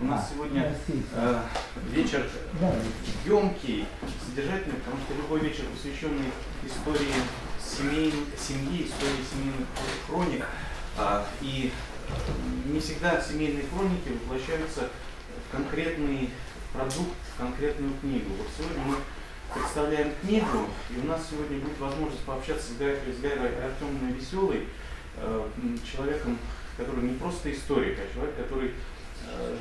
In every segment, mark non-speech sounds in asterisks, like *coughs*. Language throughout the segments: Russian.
У нас сегодня э, вечер емкий, содержательный, потому что любой вечер, посвященный истории семей, семьи, истории семейных хроник, э, и не всегда семейные хроники воплощаются в конкретный продукт, в конкретную книгу. Вот сегодня мы представляем книгу, и у нас сегодня будет возможность пообщаться с Гайрой, с Гайрой Артемовной Веселой, э, человеком, который не просто историк, а человек, который э,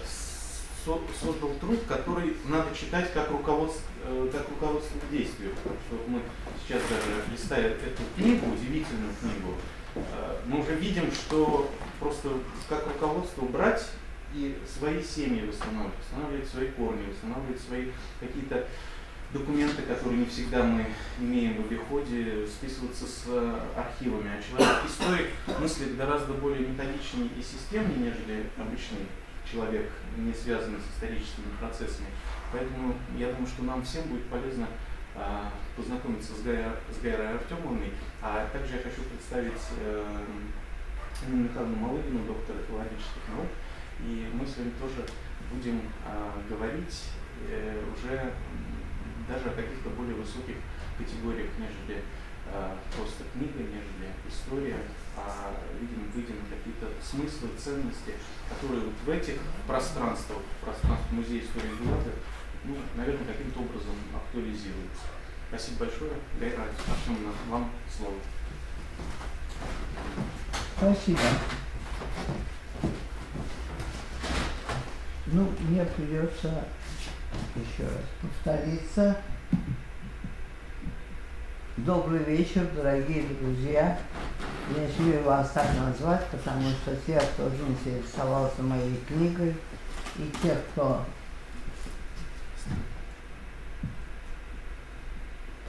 создал труд, который надо читать как руководство, э, как руководство к действию. Что мы сейчас даже листая эту книгу, удивительную книгу, э, мы уже видим, что просто как руководство брать и свои семьи восстанавливать, восстанавливать свои корни, восстанавливать свои какие-то документы, которые не всегда мы имеем в обиходе, списываться с архивами. А человек-историк мыслит гораздо более методичнее и системнее, нежели обычный человек, не связанный с историческими процессами. Поэтому я думаю, что нам всем будет полезно а, познакомиться с, Гайра, с Гайрой Артемовной. А также я хочу представить э, Нину Малыгину, доктора филологических наук. И мы с вами тоже будем а, говорить э, уже даже о каких-то более высоких категориях, нежели а, просто книга, нежели история, а видим, на какие-то смыслы, ценности, которые вот в этих пространствах, пространстве музея истории Гулага, ну, наверное, каким-то образом актуализируются. Спасибо большое. Гайра Артемовна, вам слово. Спасибо. Ну, мне придется еще раз повториться. Добрый вечер, дорогие друзья. Я смею вас так назвать, потому что те, кто заинтересовался моей книгой, и те, кто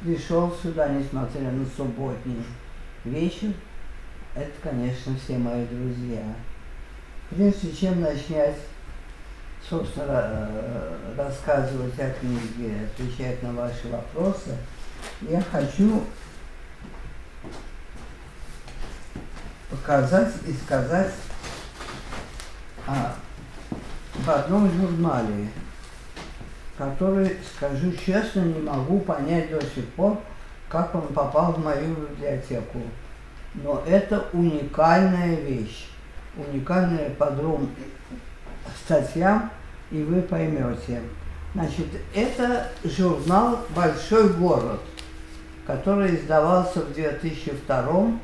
пришел сюда, несмотря на субботний вечер, это, конечно, все мои друзья. Прежде чем начать, собственно, э, рассказывать о книге, отвечать на ваши вопросы, я хочу показать и сказать о, в одном журнале, который, скажу честно, не могу понять до сих пор, как он попал в мою библиотеку. Но это уникальная вещь, уникальная по двум статьям, и вы поймете. Значит, это журнал «Большой город», который издавался в 2002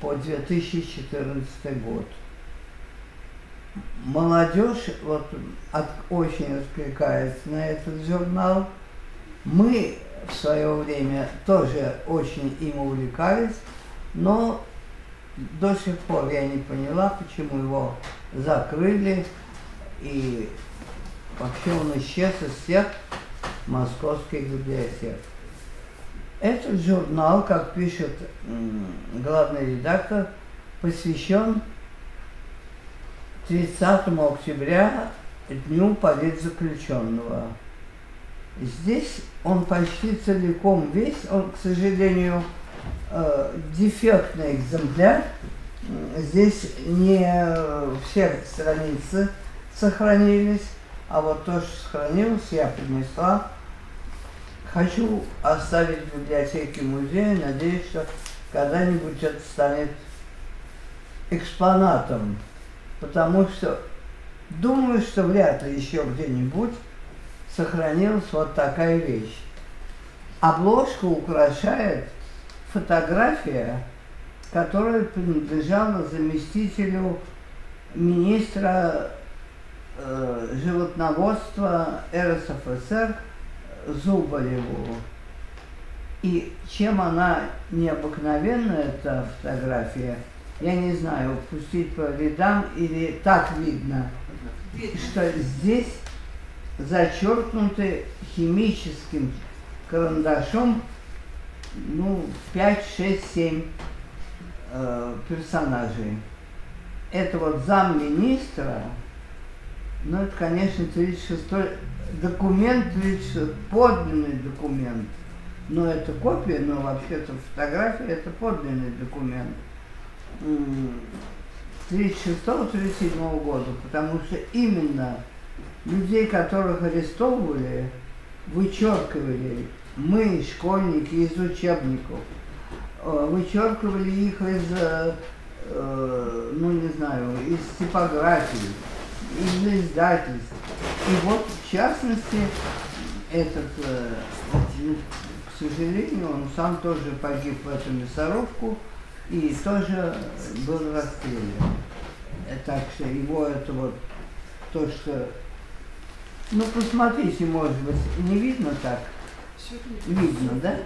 по 2014 год. Молодежь вот, от, очень откликается на этот журнал. Мы в свое время тоже очень им увлекались, но до сих пор я не поняла, почему его закрыли и вообще он исчез из всех московских библиотек. Этот журнал, как пишет главный редактор, посвящен 30 октября Дню политзаключенного. Здесь он почти целиком весь, он, к сожалению, э, дефектный экземпляр. Здесь не все страницы сохранились, а вот то, что сохранилось, я принесла Хочу оставить в библиотеке музея, надеюсь, что когда-нибудь это станет экспонатом, потому что думаю, что вряд ли еще где-нибудь сохранилась вот такая вещь. Обложку украшает фотография, которая принадлежала заместителю министра э, животноводства РСФСР Зубареву. И чем она необыкновенная, эта фотография, я не знаю, пустить по рядам или так видно, что здесь зачеркнуты химическим карандашом ну, 5, 6, 7 э, персонажей. Это вот замминистра, ну это, конечно, 36 документ ведь подлинный документ. Но это копия, но вообще-то фотография это подлинный документ. 36-37 года, потому что именно людей, которых арестовывали, вычеркивали мы, школьники, из учебников, э, вычеркивали их из, э, э, ну не знаю, из типографии, издательств. И вот, в частности, этот, к сожалению, он сам тоже погиб в эту мясорубку и тоже был расстрелян. Так что его это вот то, что... Ну, посмотрите, может быть, не видно так? Видно, да?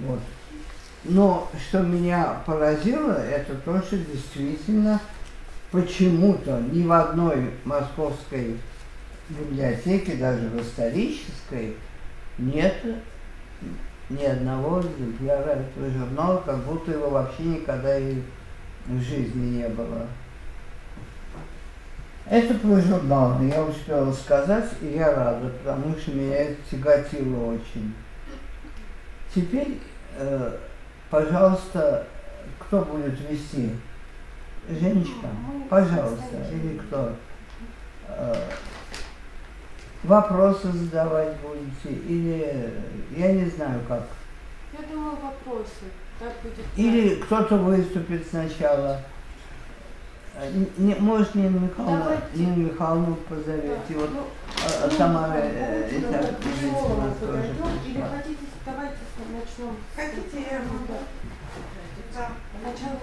Вот. Но что меня поразило, это то, что действительно почему-то ни в одной московской библиотеке, даже в исторической, нет ни одного экземпляра этого журнала, как будто его вообще никогда и в жизни не было. Это про журнал, я успела сказать, и я рада, потому что меня это тяготило очень. Теперь, э, пожалуйста, кто будет вести? Женечка, пожалуйста, или кто? Э, вопросы задавать будете, или я не знаю как. Я думаю, вопросы. Как будет или кто-то выступит сначала. Э, не, может, Нина Михайловна, Нина Михайловну позовете. Да. Вот ну, а, ну, Тамара, э, это, это, здесь у нас тоже Или хотите, давайте начнем. Хотите, я да. Начало.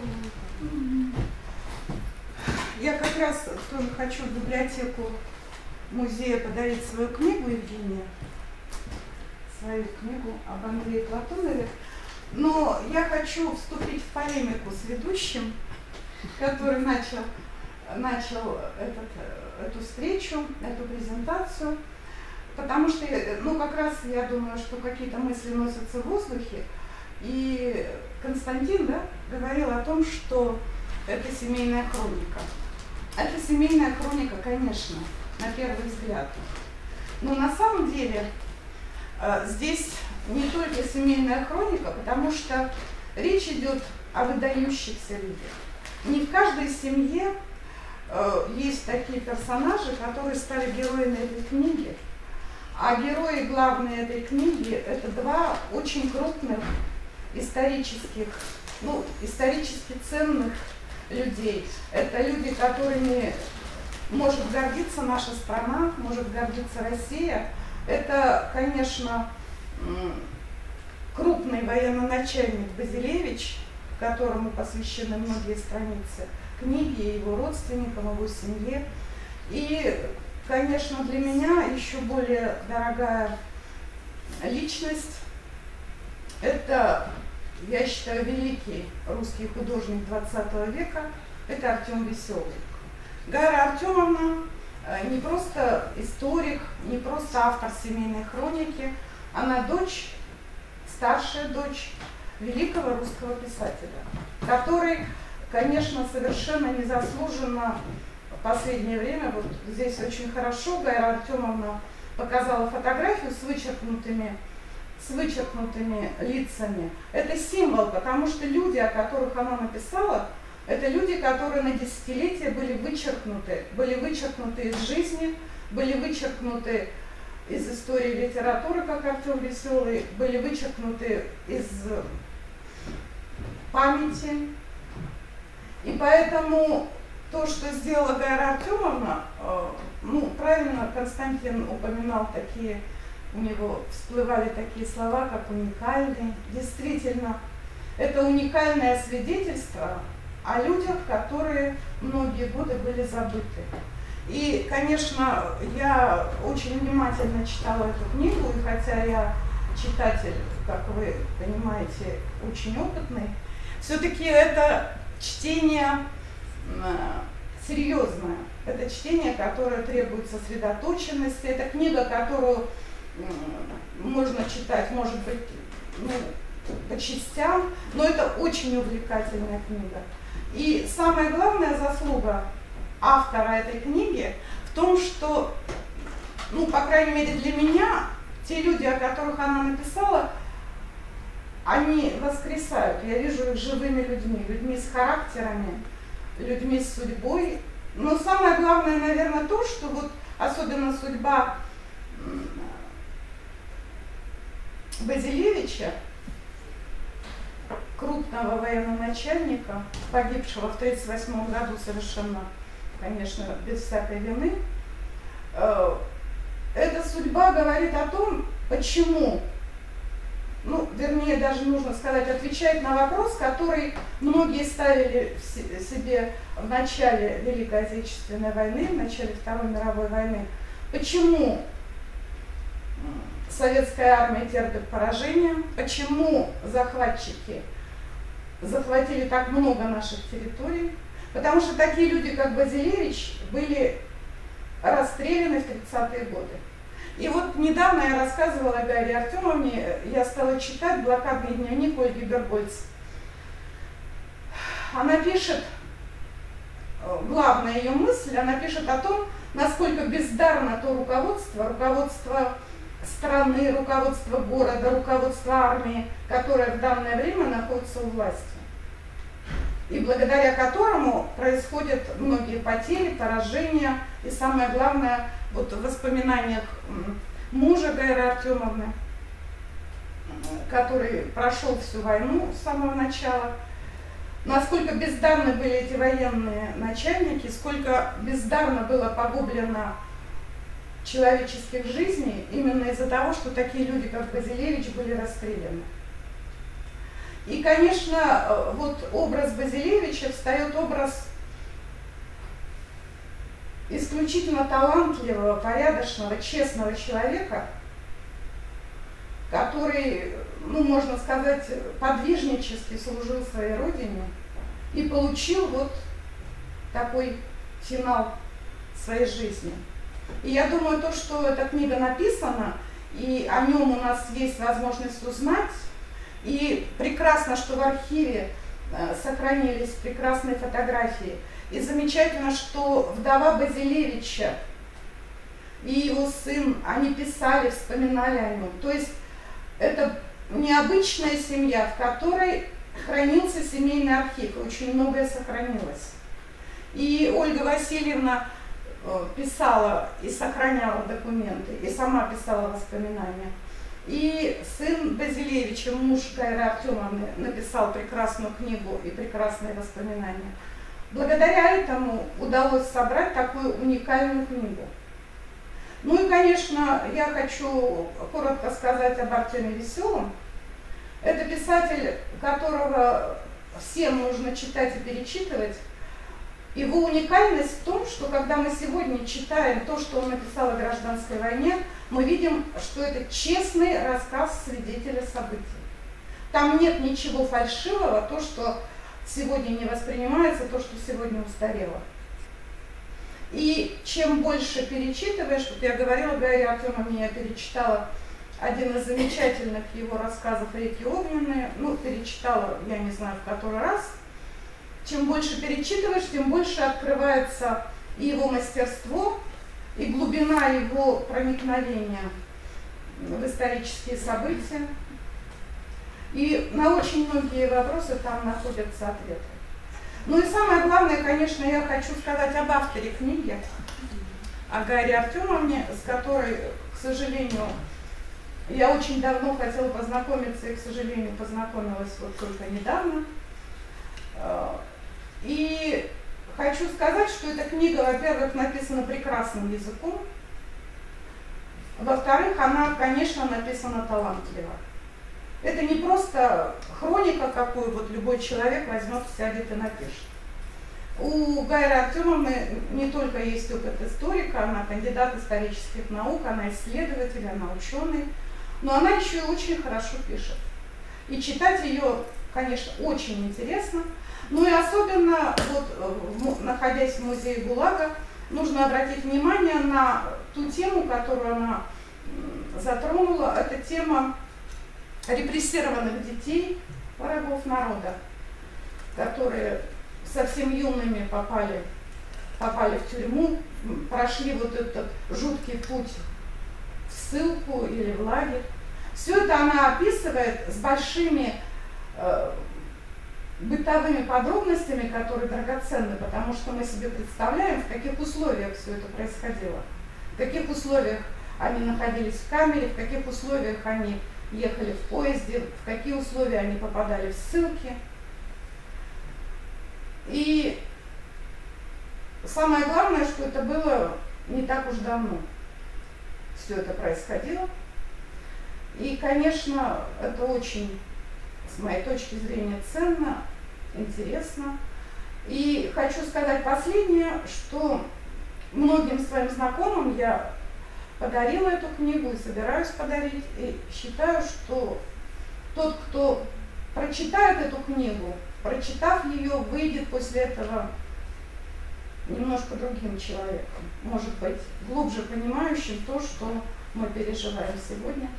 Я как раз тоже хочу в библиотеку музея подарить свою книгу Евгения, свою книгу об Андрее Платонове. Но я хочу вступить в полемику с ведущим, который начал, начал этот, эту встречу, эту презентацию, потому что, ну, как раз я думаю, что какие-то мысли носятся в воздухе, и Константин, да, говорил о том, что это семейная хроника. Это семейная хроника, конечно, на первый взгляд. Но на самом деле э, здесь не только семейная хроника, потому что речь идет о выдающихся людях. Не в каждой семье э, есть такие персонажи, которые стали героями этой книги. А герои главные этой книги – это два очень крупных исторических, ну, исторически ценных людей. Это люди, которыми может гордиться наша страна, может гордиться Россия. Это, конечно, крупный военно-начальник Базилевич, которому посвящены многие страницы книги, его родственникам, его семье. И, конечно, для меня еще более дорогая личность – это, я считаю, великий русский художник 20 века, это Артем Веселый. Гара Артемовна э, не просто историк, не просто автор семейной хроники, она дочь, старшая дочь великого русского писателя, который, конечно, совершенно незаслуженно в последнее время, вот здесь очень хорошо Гайра Артемовна показала фотографию с вычеркнутыми с вычеркнутыми лицами. Это символ, потому что люди, о которых она написала, это люди, которые на десятилетия были вычеркнуты, были вычеркнуты из жизни, были вычеркнуты из истории литературы, как Артем Веселый, были вычеркнуты из памяти. И поэтому то, что сделала Гайра Артемовна, э, ну, правильно Константин упоминал такие, у него всплывали такие слова, как уникальный. Действительно, это уникальное свидетельство о людях, которые многие годы были забыты. И, конечно, я очень внимательно читала эту книгу, и хотя я читатель, как вы понимаете, очень опытный, все-таки это чтение серьезное. Это чтение, которое требует сосредоточенности. Это книга, которую можно читать, может быть, ну, по частям, но это очень увлекательная книга. И самая главная заслуга автора этой книги в том, что, ну, по крайней мере для меня, те люди, о которых она написала, они воскресают. Я вижу их живыми людьми, людьми с характерами, людьми с судьбой, Но самое главное, наверное, то, что вот особенно судьба Базилевича, крупного военноначальника, погибшего в 1938 году совершенно, конечно, без всякой вины, э, эта судьба говорит о том, почему, ну, вернее, даже нужно сказать, отвечает на вопрос, который многие ставили себе в начале Великой Отечественной войны, в начале Второй мировой войны. Почему советская армия терпит поражение, почему захватчики захватили так много наших территорий, потому что такие люди, как Базилевич, были расстреляны в 30-е годы. И вот недавно я рассказывала о Гарри Артемовне, я стала читать блокадный дневник Ольги Бергольц. Она пишет, главная ее мысль, она пишет о том, насколько бездарно то руководство, руководство страны, руководство города, руководство армии, которое в данное время находится у власти. И благодаря которому происходят многие потери, поражения, и самое главное, вот в воспоминаниях мужа Гайры Артемовны, который прошел всю войну с самого начала, насколько бездарны были эти военные начальники, сколько бездарно было погублено человеческих жизней именно из-за того, что такие люди, как Базилевич, были расстреляны. И, конечно, э, вот образ Базилевича встает образ исключительно талантливого, порядочного, честного человека, который, ну, можно сказать, подвижнически служил своей родине и получил вот такой финал своей жизни. И я думаю, то, что эта книга написана, и о нем у нас есть возможность узнать, и прекрасно, что в архиве э, сохранились прекрасные фотографии. И замечательно, что вдова Базилевича и его сын, они писали, вспоминали о нем. То есть это необычная семья, в которой хранился семейный архив, очень многое сохранилось. И Ольга Васильевна писала и сохраняла документы, и сама писала воспоминания. И сын Базилевича, муж Кайры Артемовны, написал прекрасную книгу и прекрасные воспоминания. Благодаря этому удалось собрать такую уникальную книгу. Ну и, конечно, я хочу коротко сказать об Артеме Веселом. Это писатель, которого всем нужно читать и перечитывать, его уникальность в том, что когда мы сегодня читаем то, что он написал о гражданской войне, мы видим, что это честный рассказ свидетеля событий. Там нет ничего фальшивого, то, что сегодня не воспринимается, то, что сегодня устарело. И чем больше перечитываешь, вот я говорила, Гарри Артемовне, я перечитала один из замечательных его рассказов «Реки огненные», ну, перечитала, я не знаю, в который раз – чем больше перечитываешь, тем больше открывается и его мастерство, и глубина его проникновения в исторические события. И на очень многие вопросы там находятся ответы. Ну и самое главное, конечно, я хочу сказать об авторе книги, о Гарри Артемовне, с которой, к сожалению, я очень давно хотела познакомиться и, к сожалению, познакомилась вот только недавно. И хочу сказать, что эта книга, во-первых, написана прекрасным языком, во-вторых, она, конечно, написана талантливо. Это не просто хроника, какую вот любой человек возьмет, сядет и напишет. У Гайры Артемовны не только есть опыт историка, она кандидат исторических наук, она исследователь, она ученый, но она еще и очень хорошо пишет. И читать ее, конечно, очень интересно – ну и особенно, вот, э, находясь в музее ГУЛАГа, нужно обратить внимание на ту тему, которую она затронула. Это тема репрессированных детей, врагов народа, которые совсем юными попали, попали в тюрьму, прошли вот этот жуткий путь в ссылку или в лагерь. Все это она описывает с большими э, бытовыми подробностями, которые драгоценны, потому что мы себе представляем, в каких условиях все это происходило, в каких условиях они находились в камере, в каких условиях они ехали в поезде, в какие условия они попадали в ссылки. И самое главное, что это было не так уж давно. Все это происходило. И, конечно, это очень, с моей точки зрения, ценно, интересно. И хочу сказать последнее, что многим своим знакомым я подарила эту книгу и собираюсь подарить. И считаю, что тот, кто прочитает эту книгу, прочитав ее, выйдет после этого немножко другим человеком. Может быть, глубже понимающим то, что мы переживаем сегодня.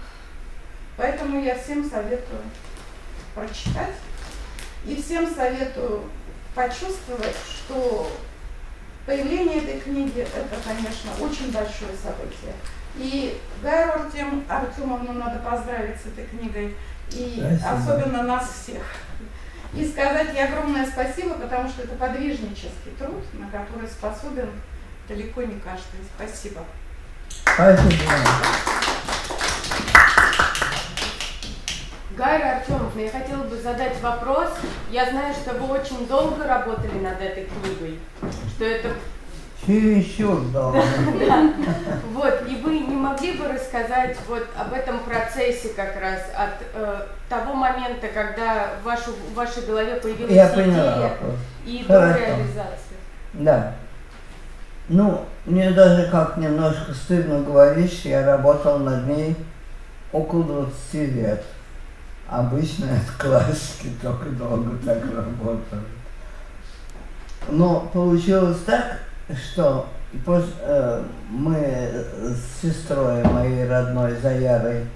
Поэтому я всем советую прочитать и всем советую почувствовать, что Появление этой книги – это, конечно, очень большое событие. И Гайру Артем, Артемовну надо поздравить с этой книгой, и спасибо. особенно нас всех. И сказать ей огромное спасибо, потому что это подвижнический труд, на который способен далеко не каждый. Спасибо. Спасибо. Гайра Артемовна, я хотела бы задать вопрос. Я знаю, что вы очень долго работали над этой книгой, что это Чересчур долго. *laughs* Да. Вот, и вы не могли бы рассказать вот об этом процессе как раз, от э, того момента, когда в, вашу, в вашей голове появилась Я идея поняла и до реализации? Да. Ну, мне даже как немножко стыдно говорить, что я работал над ней около 20 лет. Обычно *laughs* это классики, только долго так работают. Но получилось так, что э, мы с сестрой моей родной Заярой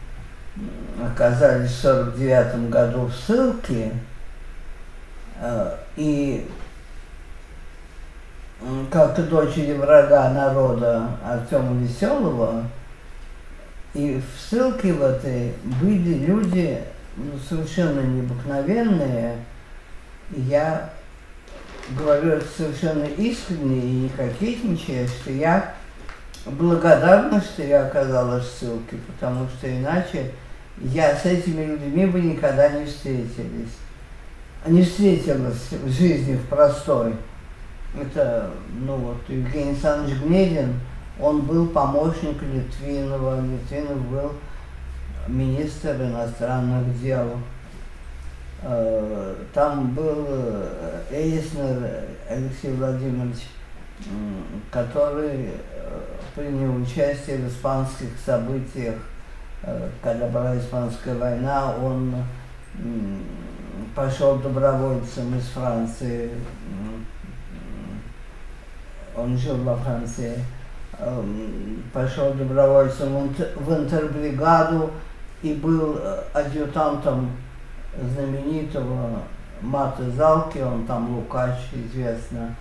оказались в 49 году в ссылке, э, и как дочери врага народа Артема Веселого, и в ссылке в этой были люди, ну, совершенно необыкновенные. Я говорю это совершенно искренне и не кокетничая, что я благодарна, что я оказалась в ссылке, потому что иначе я с этими людьми бы никогда не встретились. Не встретилась в жизни в простой. Это, ну вот, Евгений Александрович Гнедин, он был помощник Литвинова. Литвинов был министр иностранных дел. Э, там был э, Эйснер Алексей Владимирович, который э, принял участие в испанских событиях, когда была испанская война, он пошел добровольцем из Франции, он жил во Франции, пошел добровольцем в интербригаду и был адъютантом знаменитого Маты Залки, он там Лукач, известно.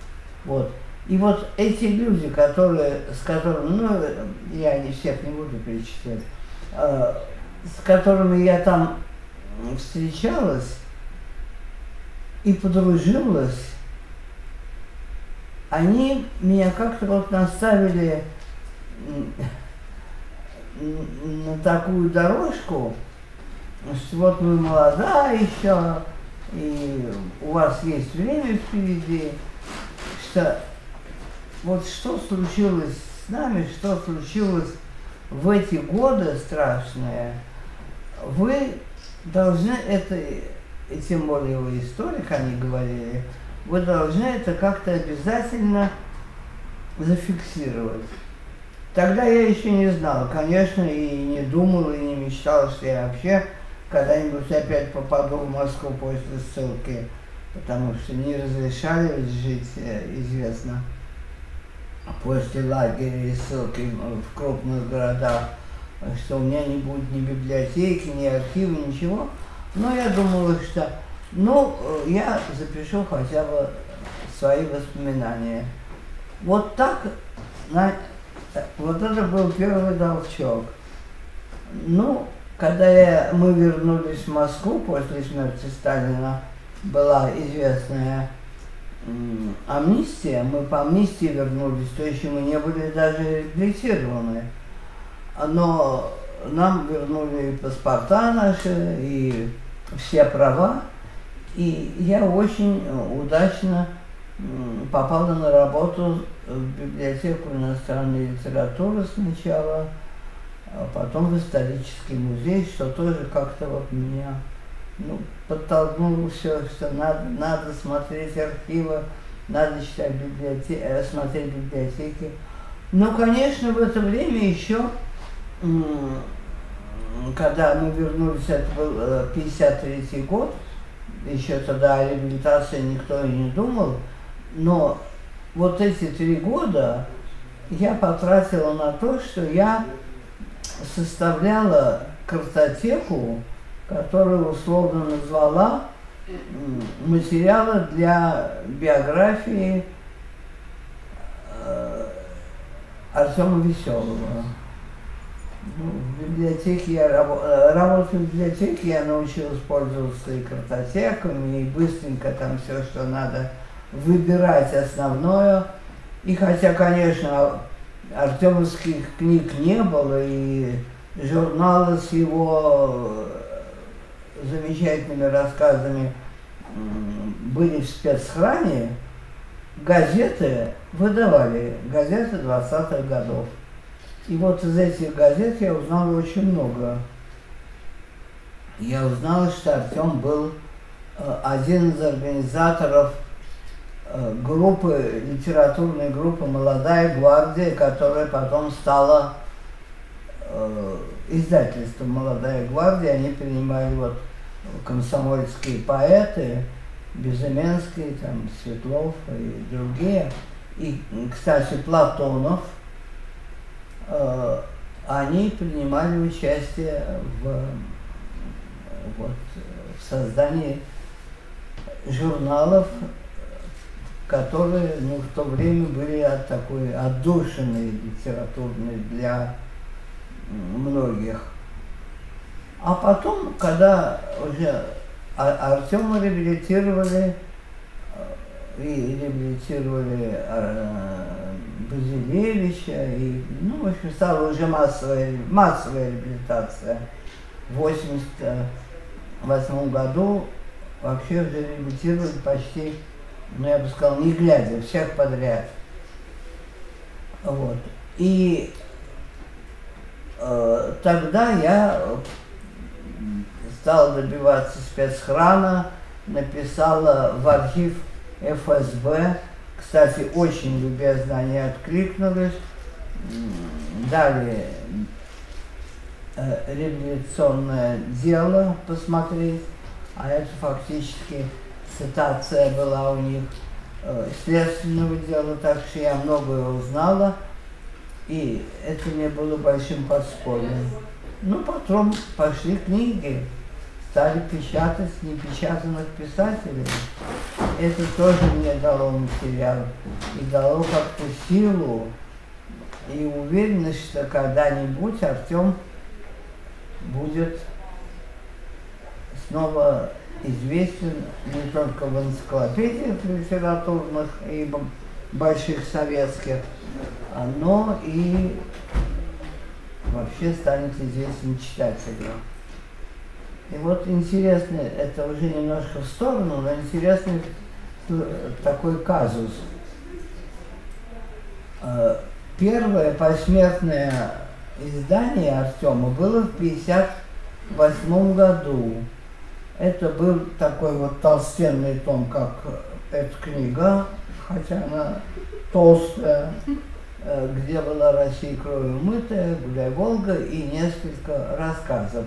Вот. И вот эти люди, которые, с которыми, ну, я не всех не буду перечислять, э, с которыми я там встречалась и подружилась, они меня как-то вот наставили на такую дорожку, что вот вы молода еще, и у вас есть время впереди, что вот что случилось с нами, что случилось в эти годы страшные, вы должны это, и тем более вы историк, они говорили, вы должны это как-то обязательно зафиксировать. Тогда я еще не знал, конечно, и не думал, и не мечтал, что я вообще когда-нибудь опять попаду в Москву после ссылки, потому что не разрешали жить, э, известно, после лагеря и ссылки в крупных городах, что у меня не будет ни библиотеки, ни архива, ничего. Но я думала, что, ну, я запишу хотя бы свои воспоминания. Вот так, на, вот это был первый толчок. Ну, когда я, мы вернулись в Москву после смерти Сталина, была известная амнистия, мы по амнистии вернулись, то есть мы не были даже реабилитированы. Но нам вернули паспорта наши и все права. И я очень удачно попала на работу в библиотеку иностранной литературы сначала, а потом в исторический музей, что тоже как-то вот меня ну, подтолкнуло все, что надо, надо смотреть архивы, надо читать библиотеки, э, смотреть библиотеки. Но, конечно, в это время еще, когда мы вернулись, это был 53 э, год, еще тогда о реабилитации никто и не думал, но вот эти три года я потратила на то, что я составляла картотеку, которую условно назвала материалы для биографии э, Артема Веселого. Ну, в библиотеке я э, работаю в библиотеке, я научилась пользоваться и картотеками, и быстренько там все, что надо выбирать основное. И хотя, конечно, артемовских книг не было, и журналы с его замечательными рассказами были в спецхране, газеты выдавали, газеты 20-х годов. И вот из этих газет я узнал очень много. Я узнал, что Артем был э, один из организаторов Э, группы, литературной группы «Молодая гвардия», которая потом стала э, издательством «Молодая гвардия». Они принимали вот комсомольские поэты, Безыменский, там, Светлов и другие. И, кстати, Платонов, э, они принимали участие в, вот, в создании журналов которые ну, в то время были от такой отдушиной литературной для многих. А потом, когда уже Артема реабилитировали, э, и реабилитировали э, Базилевича, и, ну, в общем, стала уже массовая, массовая реабилитация. В 1988 году вообще уже реабилитировали почти ну я бы сказал, не глядя, всех подряд. Вот. И э, тогда я стал добиваться спецхрана, написала в архив ФСБ. Кстати, очень любезно они откликнулись. Дали э, революционное дело посмотреть, а это фактически цитация была у них э, следственного дела, так что я многое узнала, и это не было большим подспорьем. Ну, потом пошли книги, стали печатать непечатанных писателей. Это тоже мне дало материал и дало как-то силу и уверенность, что когда-нибудь Артем будет снова известен не только в энциклопедиях литературных и больших советских, но и вообще станет известен читателю. И вот интересно, это уже немножко в сторону, но интересный такой казус. Э, первое посмертное издание Артема было в 1958 году. Это был такой вот толстенный том, как эта книга, хотя она толстая, э, где была Россия кровью мытая, Гуляй Волга и несколько рассказов.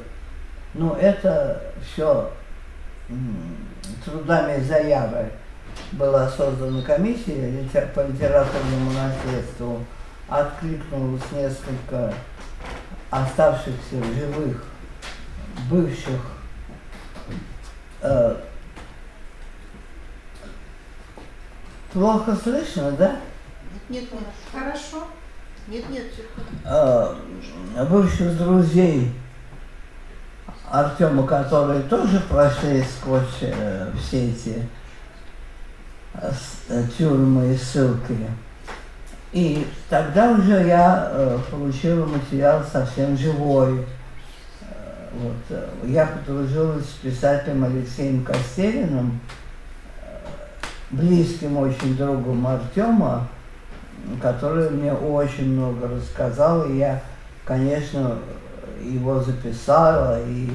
Но это все трудами Заявы была создана комиссия по литературному наследству, откликнулось несколько оставшихся живых бывших Э, плохо слышно, да? Нет, нет, хорошо. Нет, нет, э, бывших друзей Артема, которые тоже прошли сквозь э, все эти э, э, тюрьмы и ссылки. И тогда уже я э, получила материал совсем живой. Вот, я подружилась с писателем Алексеем Костериным, близким очень другом Артема, который мне очень много рассказал, и я, конечно, его записала, и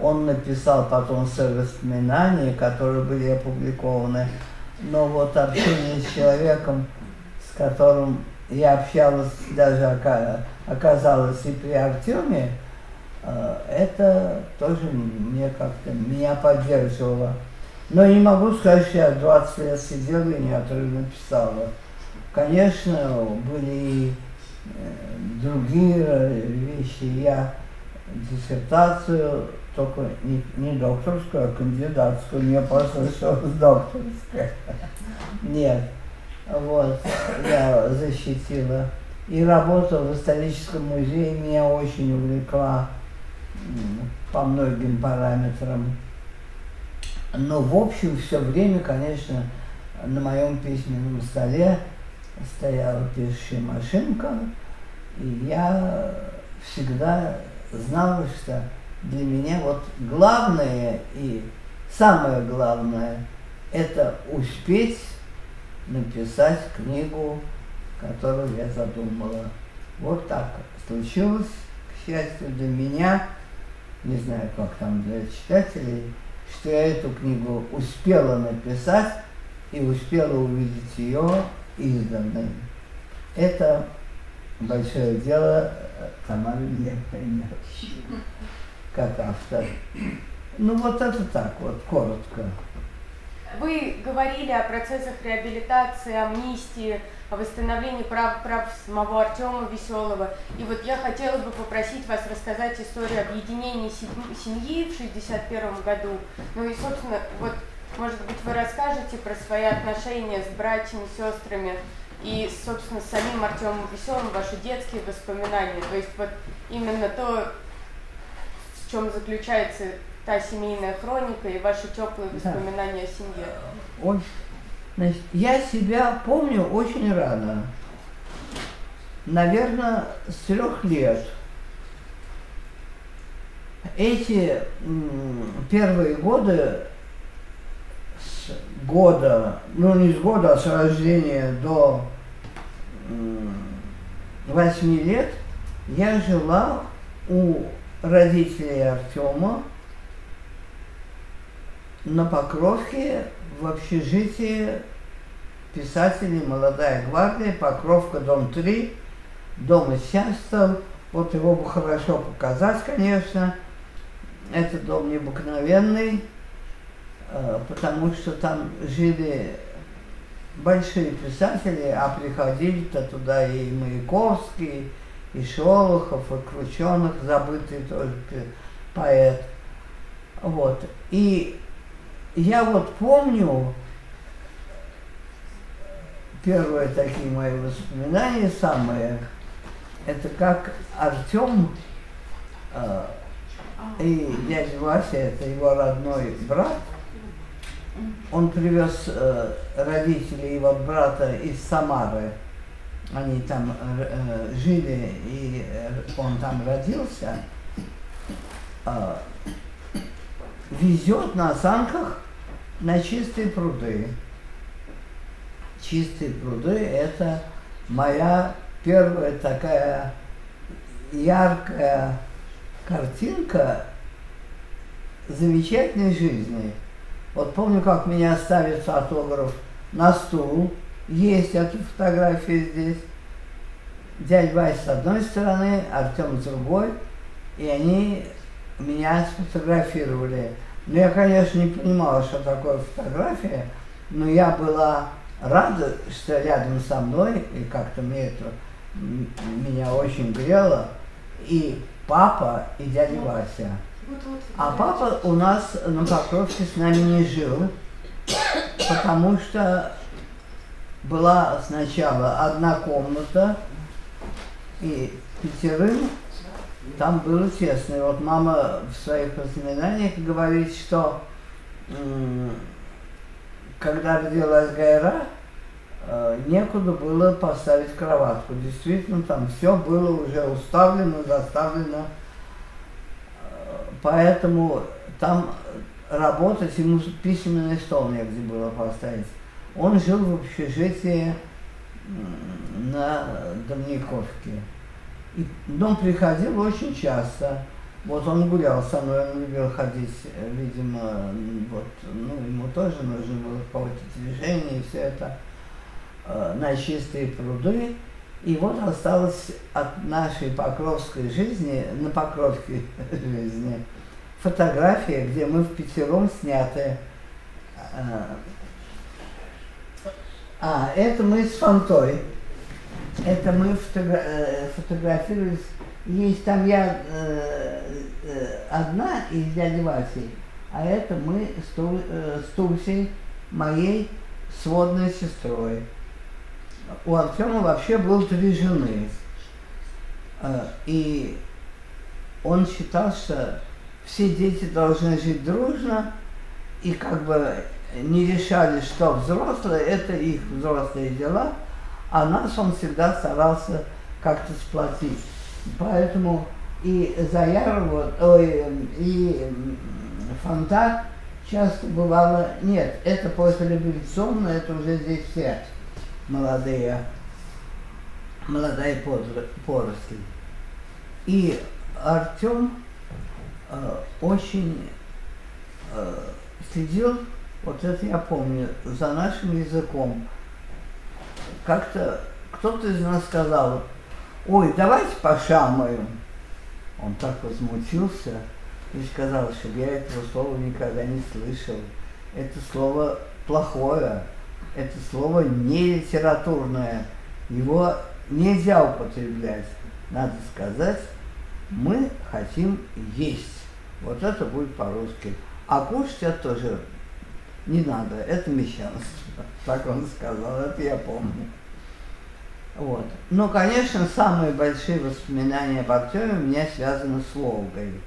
он написал потом свои воспоминания, которые были опубликованы. Но вот общение с человеком, с которым я общалась, даже оказалось и при Артеме, это тоже мне как-то меня поддерживало. Но не могу сказать, что я 20 лет сидела и неотрывно писала. Конечно, были и э, другие вещи. Я диссертацию, только не, не докторскую, а кандидатскую, мне послышалось докторская. Нет. Вот, я защитила. И работа в историческом музее меня очень увлекла по многим параметрам. Но в общем все время, конечно, на моем письменном столе стояла пишущая машинка, и я всегда знала, что для меня вот главное и самое главное – это успеть написать книгу, которую я задумала. Вот так случилось, к счастью, для меня, не знаю, как там для читателей, что я эту книгу успела написать и успела увидеть ее изданной. Это большое дело Тамары Леприной, как автор. Ну вот это так вот, коротко. Вы говорили о процессах реабилитации, амнистии, о восстановлении прав, прав самого Артема Веселого. И вот я хотела бы попросить вас рассказать историю объединения семьи в 1961 году. Ну и, собственно, вот, может быть, вы расскажете про свои отношения с братьями, сестрами и, собственно, с самим Артемом Веселым, ваши детские воспоминания. То есть вот именно то, в чем заключается та семейная хроника и ваши теплые воспоминания да. о семье. Он, значит, я себя помню очень рано. Наверное, с трех лет. Эти первые годы с года, ну не с года, а с рождения до восьми лет я жила у родителей Артема на Покровке в общежитии писателей «Молодая гвардия», Покровка, дом 3, дом часто. Вот его бы хорошо показать, конечно. Это дом необыкновенный, э, потому что там жили большие писатели, а приходили-то туда и Маяковский, и Шолохов, и Крученых, забытый тоже поэт. Вот. И я вот помню, первые такие мои воспоминания самые, это как Артем э, и дядя Вася, это его родной брат, он привез э, родителей его брата из Самары. Они там э, жили, и э, он там родился. Э, везет на санках на чистые пруды. Чистые пруды – это моя первая такая яркая картинка замечательной жизни. Вот помню, как меня ставит фотограф на стул. Есть эта фотография здесь. Дядя Вася с одной стороны, Артем с другой. И они меня сфотографировали. Ну, я, конечно, не понимала, что такое фотография, но я была рада, что рядом со мной, и как-то мне это меня очень грело, и папа, и дядя Вася. А папа у нас на Покровке с нами не жил, потому что была сначала одна комната, и пятерым там было тесно. И вот мама в своих воспоминаниях говорит, что когда родилась Гайра, э, некуда было поставить кроватку. Действительно, там все было уже уставлено, заставлено. Поэтому там работать ему письменный стол негде было поставить. Он жил в общежитии на Домниковке. И дом приходил очень часто. Вот он гулял со мной, он любил ходить, видимо, вот, ну, ему тоже нужно было какое-то движение, и все это э, на чистые пруды. И вот осталось от нашей покровской жизни, на покровской *laughs* жизни, фотография, где мы в пятером сняты. Э, а, это мы с Фонтой. Это мы фотогра э, фотографировались. Есть там я э, э, одна из дяди Васи, а это мы с, Ту, э, с Тусей, моей сводной сестрой. У Артема вообще было три жены. Э, и он считал, что все дети должны жить дружно, и как бы не решали, что взрослые, это их взрослые дела, а нас он всегда старался как-то сплотить. Поэтому и Заярова, ой, и Фонтан часто бывало, нет, это после революционно, это уже здесь все молодые, молодая поросль. И Артем э, очень э, следил вот это я помню, за нашим языком. Как-то кто-то из нас сказал, ой, давайте пошамаем. Он так возмутился и сказал, что я этого слова никогда не слышал. Это слово плохое, это слово не литературное. Его нельзя употреблять. Надо сказать, мы хотим есть. Вот это будет по-русски. А кушать это тоже не надо, это мещанство. Так он сказал, это я помню. Вот. Но, конечно, самые большие воспоминания об Артеме у меня связаны с Волгой.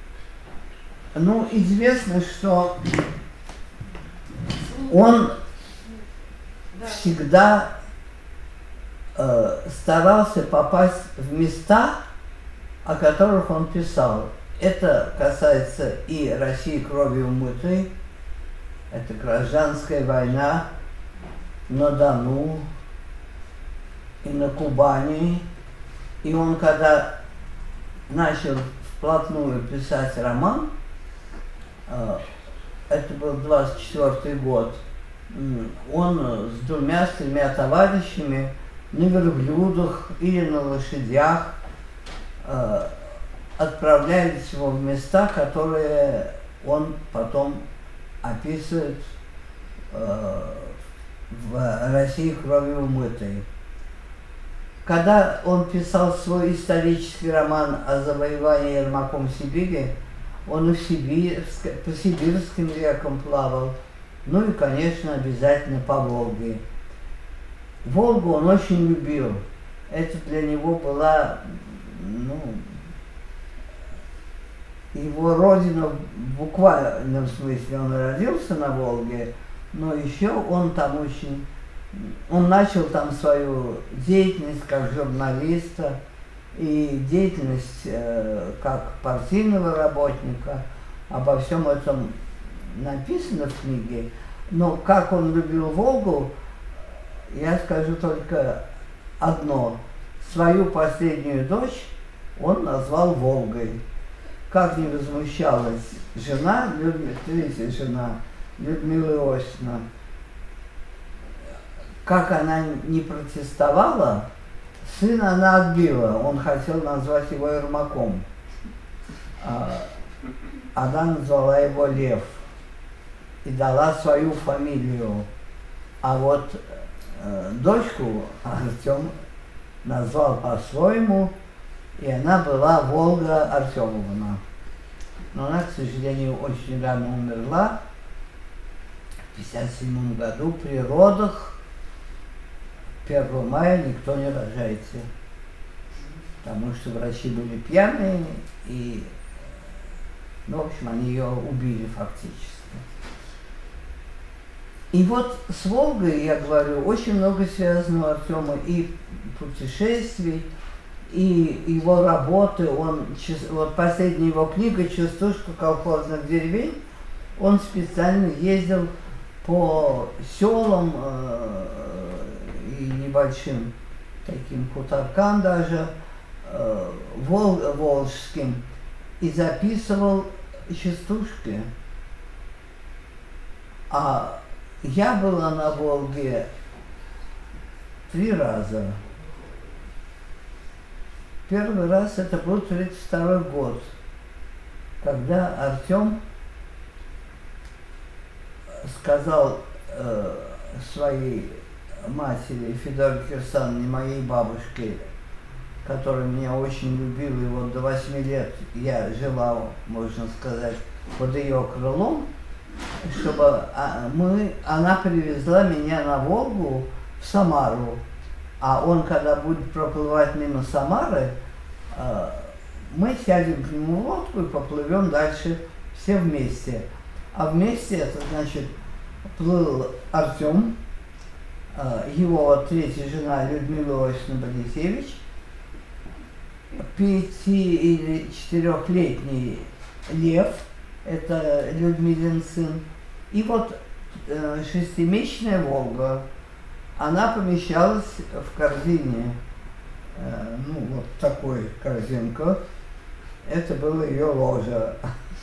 Ну, известно, что он всегда э, старался попасть в места, о которых он писал. Это касается и России кровью умытой, это гражданская война на Дону и на Кубани. И он, когда начал вплотную писать роман, э, это был 24 год, он с двумя, с тремя товарищами на верблюдах или на лошадях э, отправлялись его в места, которые он потом описывает э, в России кровью умытой. Когда он писал свой исторический роман о завоевании Ермаком Сибири, он и в Сибирск, по сибирским рекам плавал, ну и, конечно, обязательно по Волге. Волгу он очень любил. Это для него была ну, его родина в буквальном смысле, он родился на Волге, но еще он там очень, он начал там свою деятельность как журналиста и деятельность э, как партийного работника. Обо всем этом написано в книге. Но как он любил Волгу, я скажу только одно. Свою последнюю дочь он назвал Волгой как не возмущалась жена, Людмила, третья жена Людмила Иосифовна, как она не протестовала, сына она отбила, он хотел назвать его Ермаком. А, она назвала его Лев и дала свою фамилию. А вот э, дочку Артем назвал по-своему и она была Волга Артемовна. Но она, к сожалению, очень рано умерла. В 1957 году при родах 1 мая никто не рожается. потому что врачи были пьяные, и, ну, в общем, они ее убили фактически. И вот с Волгой, я говорю, очень много связано Артема и путешествий, и его работы. Он, вот последняя его книга «Частушка колхозных деревень», он специально ездил по селам э, небольшим таким хуторкам даже, э, вол, волжским, и записывал частушки. А я была на Волге три раза. Первый раз это был 32 год, когда Артем сказал э, своей матери Федоре Кирсановне, моей бабушке, которая меня очень любила, и вот до восьми лет я жила, можно сказать, под ее крылом, чтобы а, мы, она привезла меня на Волгу в Самару, а он, когда будет проплывать мимо Самары, а, мы сядем к нему в лодку и поплывем дальше все вместе. А вместе это значит плыл Артем, его третья жена Людмила Иосифовна Борисевич, пяти- или четырехлетний Лев – это Людмилин сын. И вот э, шестимесячная Волга, она помещалась в корзине, э, ну вот такой корзинка. Это было ее ложа.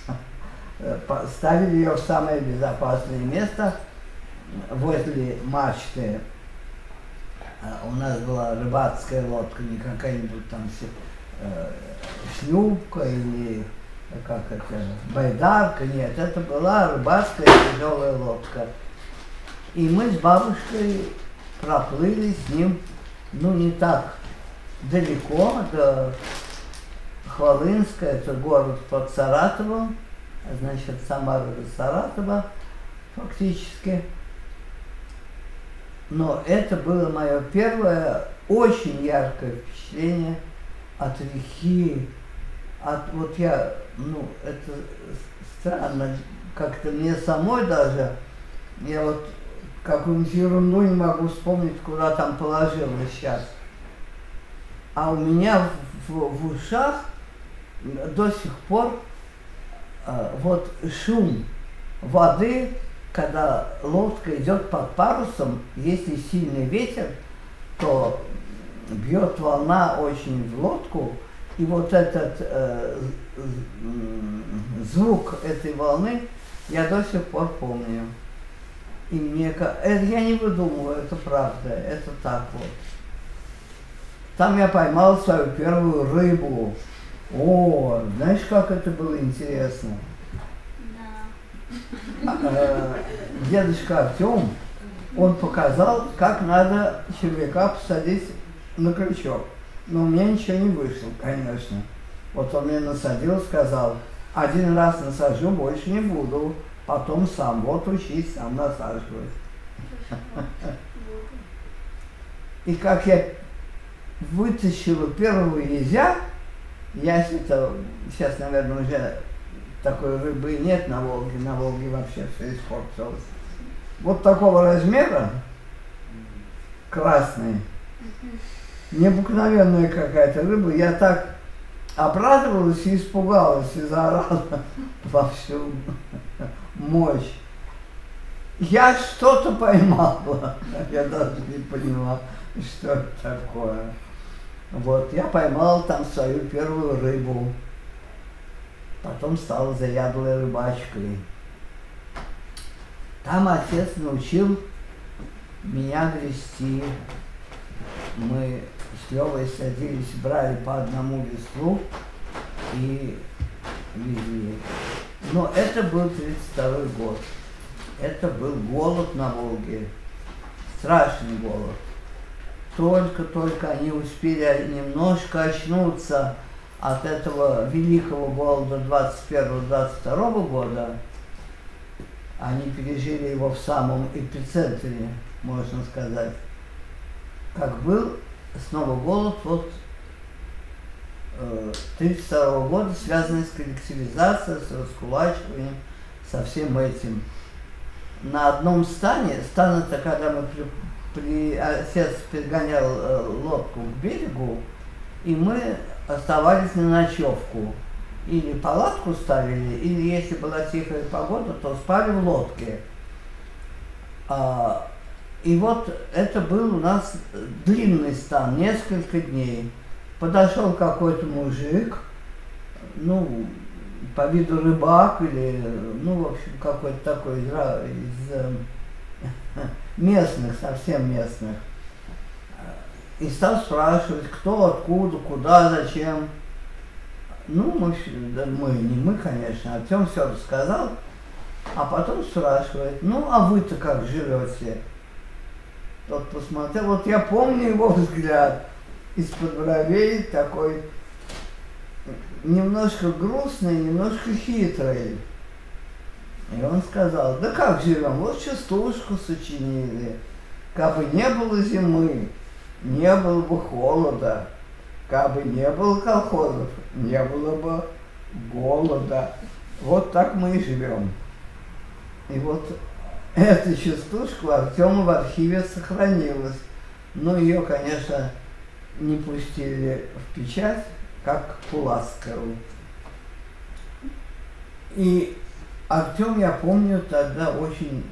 *laughs* Ставили ее в самое безопасное место возле мачты. А у нас была рыбацкая лодка, не какая-нибудь там э, шлюпка или как это, байдарка, нет, это была рыбацкая тяжелая лодка. И мы с бабушкой проплыли с ним, ну, не так далеко, до Хвалынска, это город под Саратовом, значит, Самара до Саратова фактически. Но это было мое первое очень яркое впечатление от реки, от вот я ну, это странно, как-то мне самой даже, я вот какую-нибудь ерунду не могу вспомнить, куда там положила сейчас. А у меня в, в ушах до сих пор э, вот шум воды, когда лодка идет под парусом, если сильный ветер, то бьет волна очень в лодку, и вот этот э, звук этой волны я до сих пор помню. И мне это я не выдумываю, это правда, это так вот. Там я поймал свою первую рыбу. О, знаешь, как это было интересно? А, дедушка Артем, он показал, как надо червяка посадить на крючок. Но у меня ничего не вышло, конечно. Вот он мне насадил, сказал, один раз насажу, больше не буду. Потом сам, вот учись сам насаживать. И как я вытащила первого езя, я это, сейчас, наверное, уже такой рыбы нет на Волге, на Волге вообще все испортилось. Вот такого размера, красный, необыкновенная какая-то рыба. Я так обрадовалась и испугалась и заорала *laughs* во всю мощь. Я что-то поймала. *laughs* Я даже не поняла, что это такое. Вот, я поймал там свою первую рыбу. Потом стала заядлой рыбачкой. Там отец научил меня грести. Мы с Левой садились, брали по одному веслу и везли. Но это был 32 год. Это был голод на Волге. Страшный голод. Только-только они успели немножко очнуться от этого великого голода 21-22 года. Они пережили его в самом эпицентре, можно сказать. Как был снова голод вот 1932 э, года, связанные с коллективизацией, с раскулачиванием, со всем этим. На одном стане, стан это когда мы при, при, отец перегонял э, лодку к берегу, и мы оставались на ночевку. Или палатку ставили, или если была тихая погода, то спали в лодке. А, и вот это был у нас длинный стан, несколько дней. Подошел какой-то мужик, ну, по виду рыбак или, ну, в общем, какой-то такой из, из э, *laughs* местных, совсем местных. И стал спрашивать, кто, откуда, куда, зачем. Ну, мы, да, мы, не мы, конечно, Артем все рассказал, а потом спрашивает, ну, а вы-то как живете? Тот посмотрел, вот я помню его взгляд из-под бровей такой немножко грустный, немножко хитрый. И он сказал, да как живем, вот частушку сочинили. Как бы не было зимы, не было бы холода, как бы не было колхозов, не было бы голода. Вот так мы и живем. И вот эта частушка Артема в архиве сохранилась. Но ее, конечно, не пустили в печать, как Пуласкару. И Артем, я помню, тогда очень...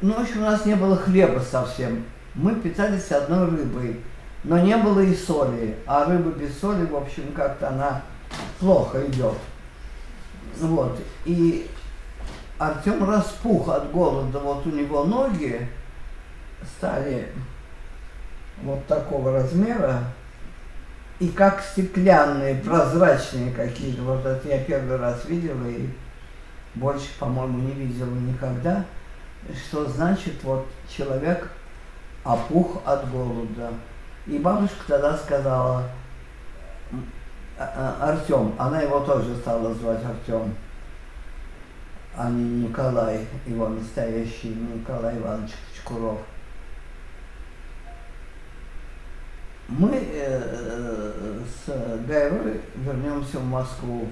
Ну, в общем, у нас не было хлеба совсем. Мы питались одной рыбой, но не было и соли. А рыба без соли, в общем, как-то она плохо идет. Вот. И Артем распух от голода. Вот у него ноги стали вот такого размера, и как стеклянные, прозрачные какие-то. Вот это я первый раз видела и больше, по-моему, не видела никогда. Что значит вот человек опух от голода. И бабушка тогда сказала, «А, а, Артем, она его тоже стала звать Артем, а не Николай, его настоящий Николай Иванович Чкуров. Мы э, с Гайрой вернемся в Москву.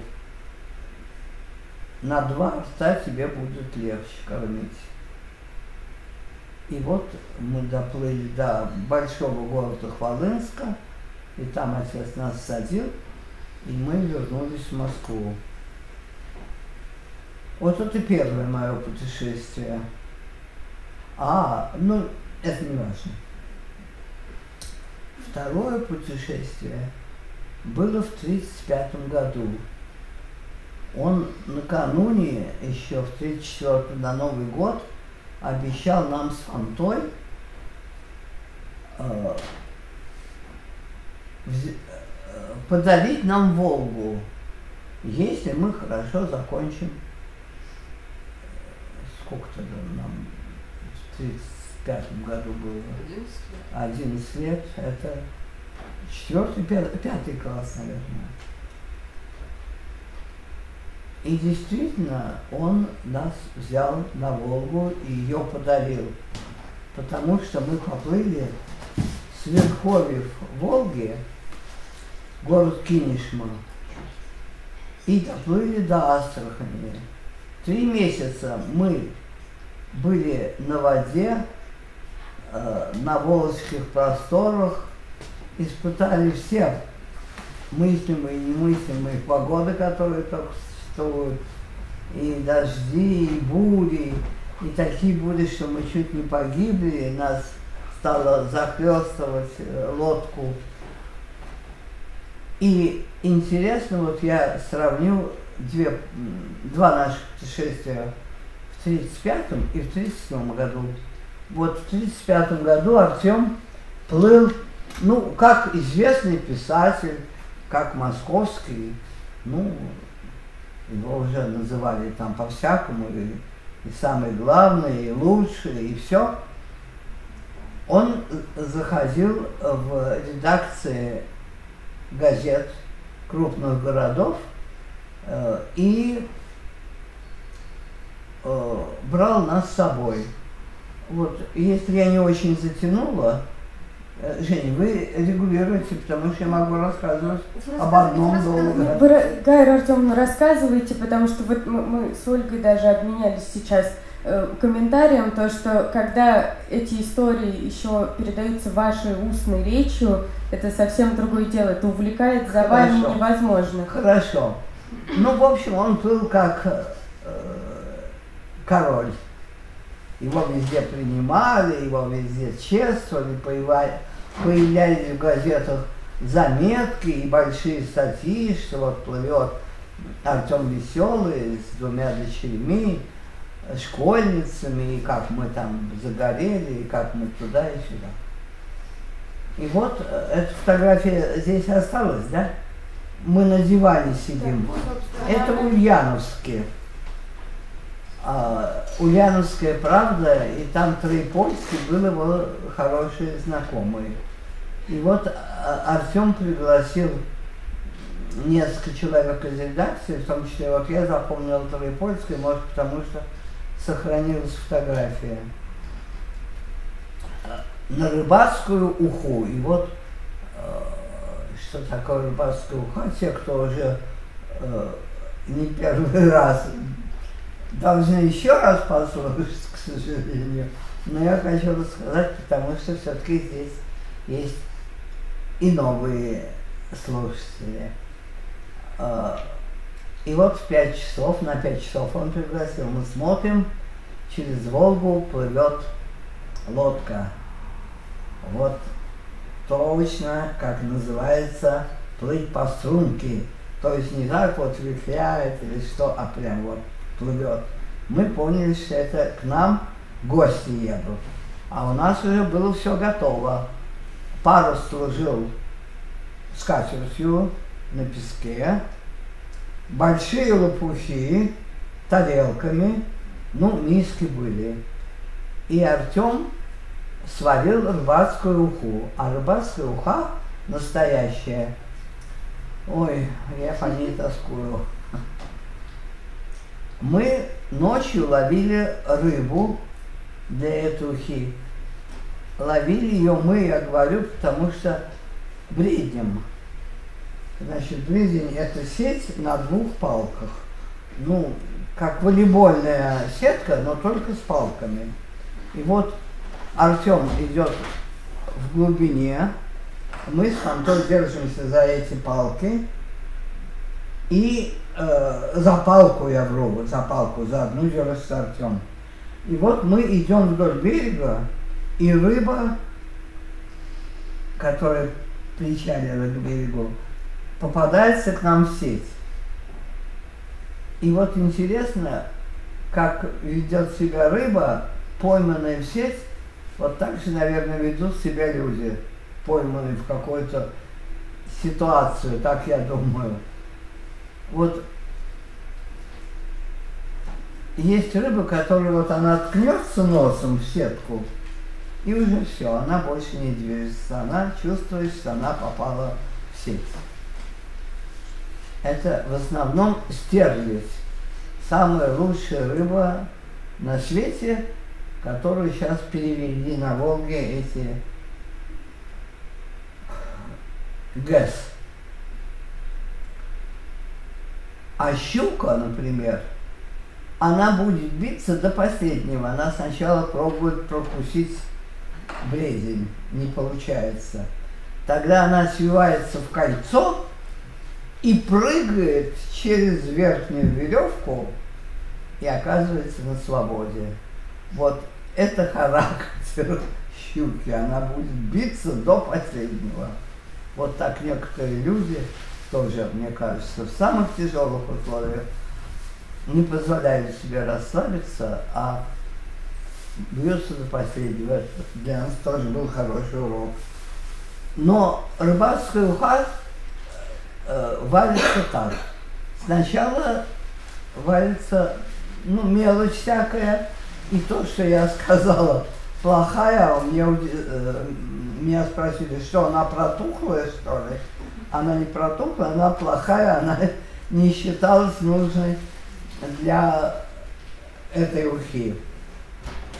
На два рта тебе будет легче кормить. И вот мы доплыли до большого города Хвалынска, и там отец нас садил, и мы вернулись в Москву. Вот это первое мое путешествие. А, ну, это не важно. Второе путешествие было в 1935 году. Он накануне, еще в 1934 на Новый год, обещал нам с Фантой э, э, подарить нам Волгу, если мы хорошо закончим сколько-то нам в 1935 году было? 11 лет. лет. Это четвертый, пятый, пятый класс, наверное. И действительно, он нас взял на Волгу и ее подарил. Потому что мы поплыли с верховьев Волги, город Кинешма, и доплыли до Астрахани. Три месяца мы были на воде, э, на волжских просторах, испытали все мыслимые и немыслимые погоды, которые только существуют, и дожди, и бури, и такие бури, что мы чуть не погибли, нас стало захлестывать э, лодку. И интересно, вот я сравню две, два наших путешествия в 35 и в 37 году. Вот в 35 году Артем плыл, ну, как известный писатель, как московский, ну, его уже называли там по-всякому, и, и самый главный, и лучший, и все. Он заходил в редакции газет крупных городов – Э, и э, брал нас с собой. Вот, если я не очень затянула, Женя, вы регулируете, потому что я могу рассказывать об одном долго. Ну, Вы, Гайра Артемовна, рассказывайте, потому что вот мы, мы с Ольгой даже обменялись сейчас э, комментарием, то, что когда эти истории еще передаются вашей устной речью, это совсем другое дело, это увлекает за вами невозможно. Хорошо. Ну, в общем, он был как э, король. Его везде принимали, его везде чествовали, появлялись в газетах заметки и большие статьи, что вот плывет Артем Веселый с двумя дочерьми, школьницами, и как мы там загорели, и как мы туда и сюда. И вот э, эта фотография здесь осталась, да? Мы на диване сидим. Это Ульяновские. А, Ульяновская правда, и там Троепольский был его хороший знакомый. И вот а, Артем пригласил несколько человек из редакции, в том числе вот я запомнил Троепольский, может потому что сохранилась фотография. А, На рыбацкую уху. И вот э, что такое рыбацкая уха, те, кто уже э, не первый *laughs* раз должны еще раз послушать, к сожалению. Но я хочу рассказать, потому что все-таки здесь есть и новые слушатели. А, И вот в пять часов, на пять часов он пригласил, мы смотрим, через Волгу плывет лодка. Вот точно, как называется, плыть по струнке. То есть не так вот вихляет или что, а прям вот плывет. Мы поняли, что это к нам гости едут. А у нас уже было все готово. Парус служил скатертью на песке, большие лопухи тарелками, ну, миски были. И Артем сварил рыбацкую уху. А рыбацкая уха настоящая. Ой, я по ней тоскую. Мы ночью ловили рыбу для этой ухи. Ловили ее мы, я говорю, потому что бреднем. Значит, бредень – это сеть на двух палках. Ну, как волейбольная сетка, но только с палками. И вот Артем идет в глубине, мы с Антон держимся за эти палки, и э, за палку я вру, вот за палку, за одну держится Артем. И вот мы идем вдоль берега, и рыба, которая причалила к берегу, попадается к нам в сеть. И вот интересно, как ведет себя рыба, пойманная в сеть, вот так же, наверное, ведут себя люди, пойманные в какую-то ситуацию, так я думаю. Вот есть рыба, которая вот она ткнется носом в сетку, и уже все, она больше не движется, она чувствует, что она попала в сеть. Это в основном стерлядь, самая лучшая рыба на свете, которую сейчас перевели на Волге эти ГЭС. А щука, например, она будет биться до последнего. Она сначала пробует прокусить бредень, не получается. Тогда она свивается в кольцо и прыгает через верхнюю веревку и оказывается на свободе. Вот это характер щуки, она будет биться до последнего. Вот так некоторые люди тоже, мне кажется, в самых тяжелых условиях не позволяют себе расслабиться, а бьются до последнего. Для нас тоже был хороший урок. Но рыбацкая уха э, варится так. Сначала варится ну, мелочь всякая, и то, что я сказала, плохая, а мне, э, меня спросили, что она протухлая, что ли? Она не протухла, она плохая, она не считалась нужной для этой ухи.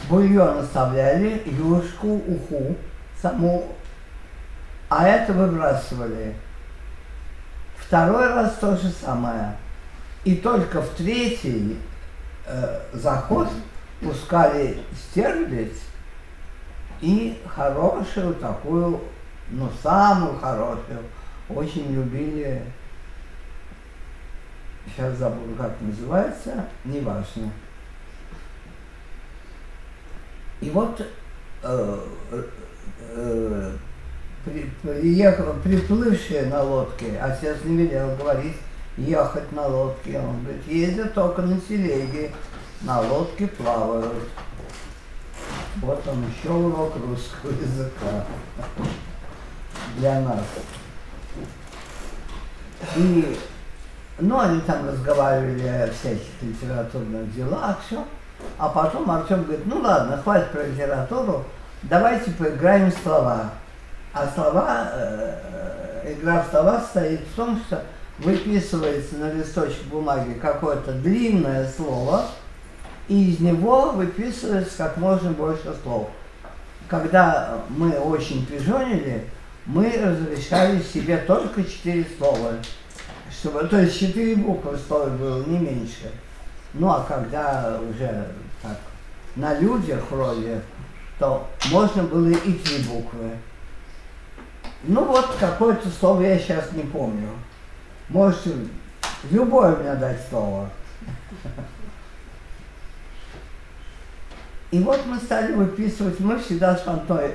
Бульон оставляли, юшку, уху, саму а это выбрасывали. Второй раз то же самое. И только в третий э, заход пускали стерлядь и хорошую такую, ну самую хорошую, очень любили, сейчас забуду как называется, неважно. И вот э, э, при, приехал, приплывшие на лодке, отец не велел говорить ехать на лодке. Он говорит, ездят только на телеге, на лодке плавают. Вот он еще урок русского языка для нас. И, ну, они там разговаривали о всяких литературных делах, все. А потом Артем говорит, ну ладно, хватит про литературу, давайте поиграем в слова. А слова, э, игра в слова состоит в том, что выписывается на листочек бумаги какое-то длинное слово, и из него выписывается как можно больше слов. Когда мы очень пижонили, мы разрешали себе только четыре слова, чтобы, то есть четыре буквы в слове было, не меньше. Ну а когда уже так на людях вроде, то можно было и три буквы. Ну вот какое-то слово я сейчас не помню. Можете любое мне дать слово. И вот мы стали выписывать, мы всегда с Фантой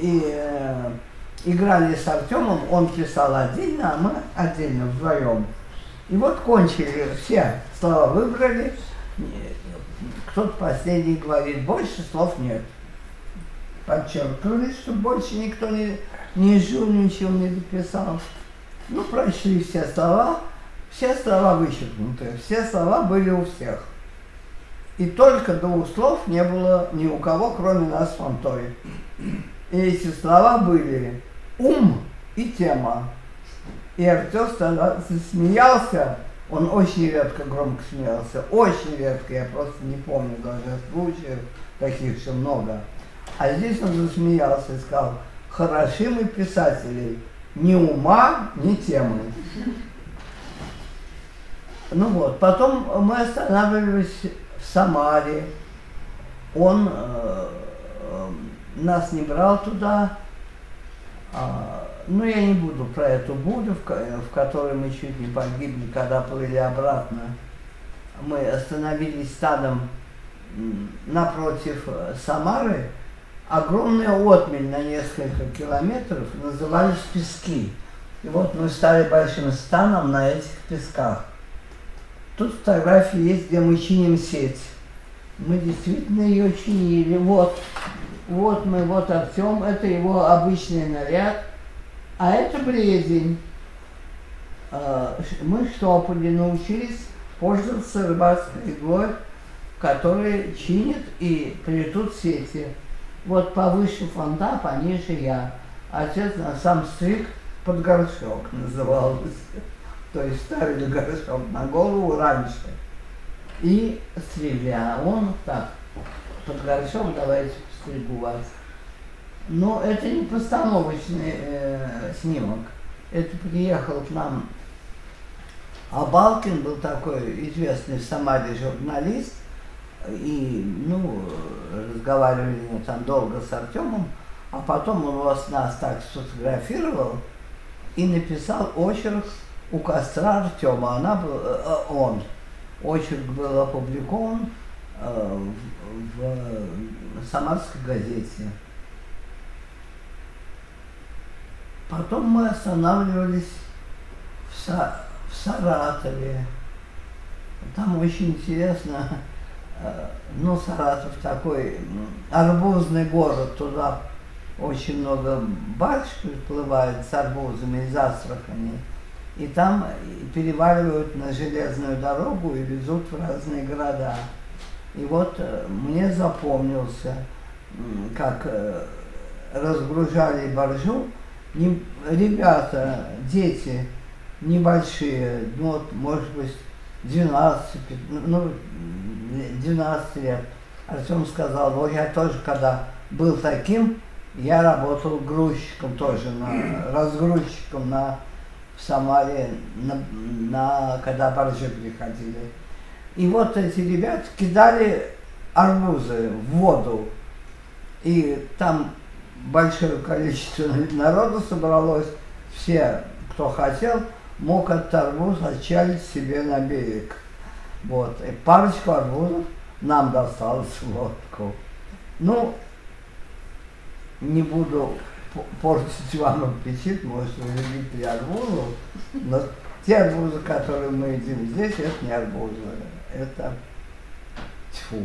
и, э, играли с Артемом, он писал отдельно, а мы отдельно вдвоем. И вот кончили, все слова выбрали, кто-то последний говорит, больше слов нет. Подчеркнули, что больше никто не, не жил, ничего не дописал. Ну, прочли все слова, все слова вычеркнуты, все слова были у всех. И только двух слов не было ни у кого, кроме нас с Фонтой. И эти слова были ум и тема. И Артем смеялся, он очень редко громко смеялся, очень редко, я просто не помню даже случаев таких, что много. А здесь он засмеялся и сказал, хороши мы писатели, ни ума, ни темы. Ну вот, потом мы останавливались в Самаре. Он э, э, нас не брал туда. А, ну, я не буду про эту бурю, в, которой мы чуть не погибли, когда плыли обратно. Мы остановились стадом напротив э, Самары, огромная отмель на несколько километров назывались Пески. И вот мы стали большим станом на этих песках. Тут фотографии есть, где мы чиним сеть. Мы действительно ее чинили. Вот, вот мы, вот Артем, это его обычный наряд. А это бредень. А, мы штопали, научились пользоваться рыбацкой иглой, которая чинит и плетут сети. Вот повыше фонда, пониже я. Отец на сам стриг под горшок назывался. *laughs* То есть ставили горшок на голову раньше. И стригли. А он так, под горшок давайте стригу вас. Но это не постановочный э, снимок. Это приехал к нам Абалкин, был такой известный в Самаре журналист, и, ну, разговаривали мы там долго с Артемом, а потом он вас нас так сфотографировал и написал очерк у костра Артема. Она был, э, он. Очерк был опубликован э, в Самарской газете. Потом мы останавливались в, Са в Саратове. Там очень интересно Э, ну, Саратов такой арбузный город, туда очень много барж приплывает с арбузами из Астрахани. И там переваливают на железную дорогу и везут в разные города. И вот э, мне запомнился, как э, разгружали баржу, ребята, дети небольшие, ну вот, может быть, 12, ну, 12 лет. Артем сказал, вот я тоже, когда был таким, Я работал грузчиком тоже, на, *clears throat* разгрузчиком на, в Самаре, на, на, когда баржи приходили. И вот эти ребята кидали арбузы в воду. И там большое количество народу собралось. Все, кто хотел, мог этот арбуз отчалить себе на берег. Вот. И парочку арбузов нам досталось в лодку. Ну, не буду портить вам аппетит, может, вы любите арбузов, но те арбузы, которые мы едим здесь, это не арбузы, это тьфу.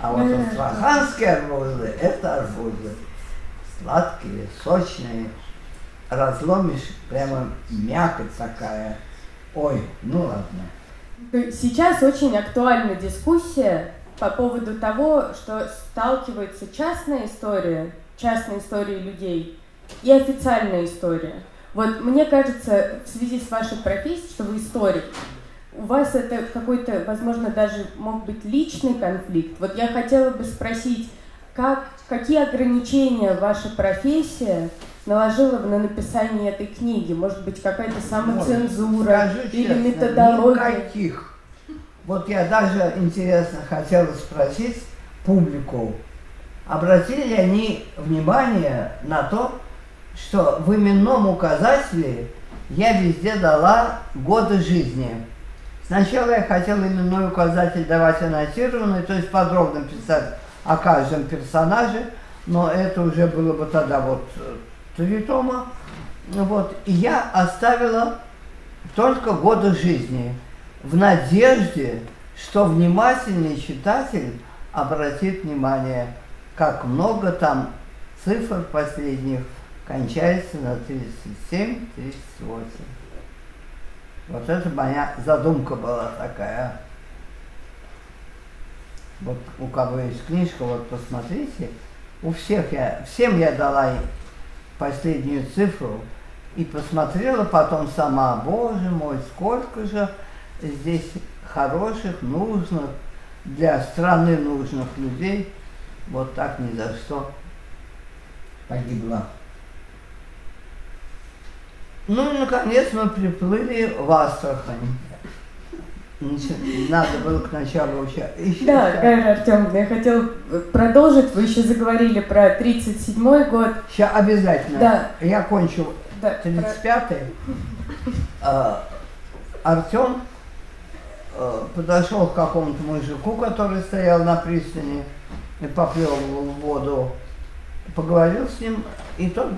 А вот астраханские арбузы, это арбузы. Сладкие, сочные, разломишь, прямо мякоть такая. Ой, ну ладно. Сейчас очень актуальна дискуссия по поводу того, что сталкивается частная история, частная история людей и официальная история. Вот мне кажется, в связи с вашей профессией, что вы историк, у вас это какой-то, возможно, даже мог быть личный конфликт. Вот я хотела бы спросить, как, какие ограничения ваша профессия наложила на написание этой книги? Может быть, какая-то самоцензура Скажу или честно, методология? Никаких. Вот я даже интересно хотела спросить публику, обратили ли они внимание на то, что в именном указателе я везде дала годы жизни. Сначала я хотела именной указатель давать аннотированный, то есть подробно писать о каждом персонаже, но это уже было бы тогда вот э, три тома. Вот, и я оставила только годы жизни в надежде, что внимательный читатель обратит внимание, как много там цифр последних кончается на 37-38. Вот это моя задумка была такая. Вот у кого есть книжка, вот посмотрите. У всех я, всем я дала последнюю цифру и посмотрела потом сама, боже мой, сколько же здесь хороших, нужных, для страны нужных людей, вот так ни за что погибла. Ну и наконец мы приплыли в Астрахань. Надо было к началу участия. Да, Гайра Артемовна, я хотела продолжить. Вы еще заговорили про 37-й год. Сейчас обязательно. Да. Я кончу Да, 35-й. А, Артем а, подошел к какому-то мужику, который стоял на пристани и поплел в воду. Поговорил с ним, и тот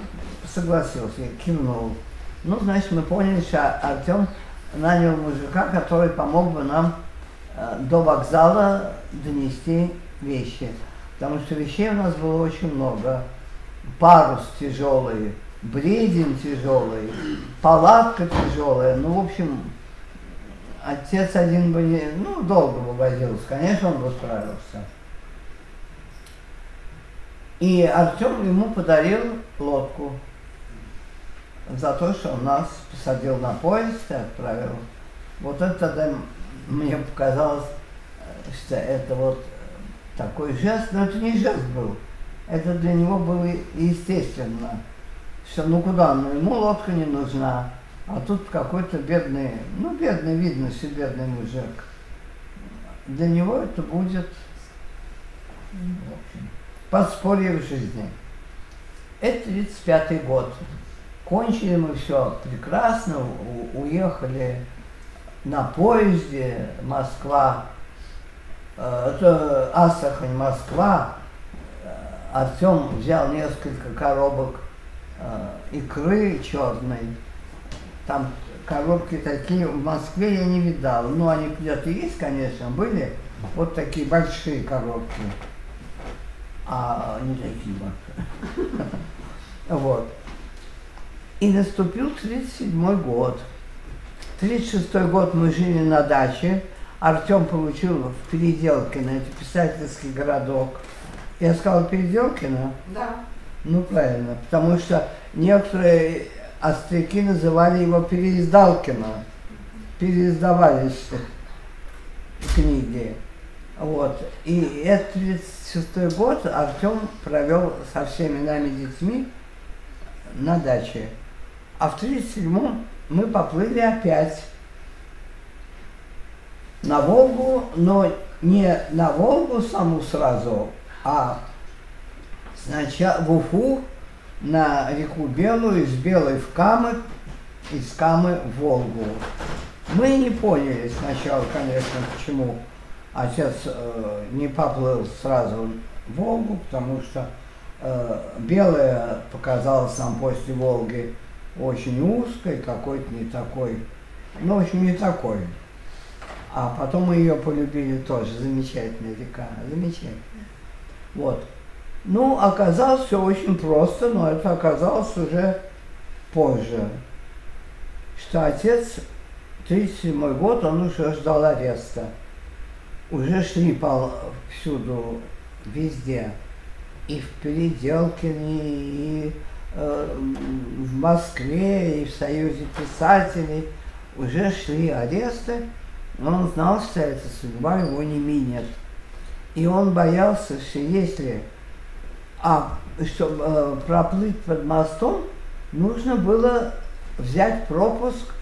согласился, кивнул. Ну, значит, мы поняли, что Артем нанял мужика, который помог бы нам э, до вокзала донести вещи. Потому что вещей у нас было очень много. Парус тяжелый, бредень тяжелый, палатка тяжелая. Ну, в общем, отец один бы не, ну, долго бы возился. Конечно, он бы справился. И Артем ему подарил лодку за то, что он нас посадил на поезд и отправил. Вот это тогда мне показалось, что это вот такой жест, но это не жест был. Это для него было естественно, что ну куда, ну ему лодка не нужна, а тут какой-то бедный, ну бедный, видно, что бедный мужик. Для него это будет, в общем, подспорье в жизни. Это 35-й год. Кончили мы все прекрасно, уехали на поезде Москва, э, это Астрахань, Москва. Артем взял несколько коробок э, икры черной. Там коробки такие в Москве я не видал. Ну, они где-то есть, конечно, были. Вот такие большие коробки. А не такие большие. *laughs* Вот. И наступил 37 год. 36 год мы жили на даче. Артем получил в Переделкино, это писательский городок. Я сказала Переделкино? Да. Ну, правильно, потому что некоторые остряки называли его Переиздалкино. Переиздавались книги. Вот. И этот 36 год Артем провел со всеми нами детьми на даче. А в 37-м мы поплыли опять на Волгу, но не на Волгу саму сразу, а сначала в Уфу, на реку Белую, из Белой в Камы, из Камы в Волгу. Мы не поняли сначала, конечно, почему отец э, не поплыл сразу в Волгу, потому что э, Белая показалась нам после Волги очень узкой, какой-то не такой, ну, в общем, не такой. А потом мы ее полюбили тоже, замечательная река, замечательная. Вот. Ну, оказалось все очень просто, но это оказалось уже позже, что отец 37 год, он уже ждал ареста. Уже шли по, всюду, везде. И в Переделкине, и в Москве, и в Союзе писателей. Уже шли аресты, но он знал, что эта судьба его не минет. И он боялся, что если а чтобы э, проплыть под мостом, нужно было взять пропуск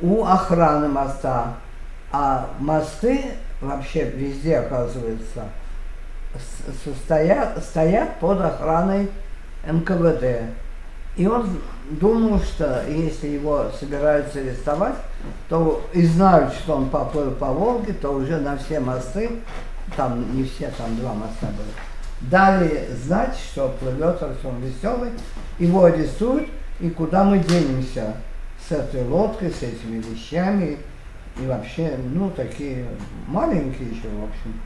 у охраны моста. А мосты вообще везде, оказывается, стоят, стоят под охраной НКВД. И он думал, что если его собираются арестовать, то и знают, что он поплыл по Волге, то уже на все мосты, там не все, там два моста были, дали знать, что плывет Артем Веселый, его арестуют, и куда мы денемся с этой лодкой, с этими вещами, и вообще, ну, такие маленькие еще, в общем.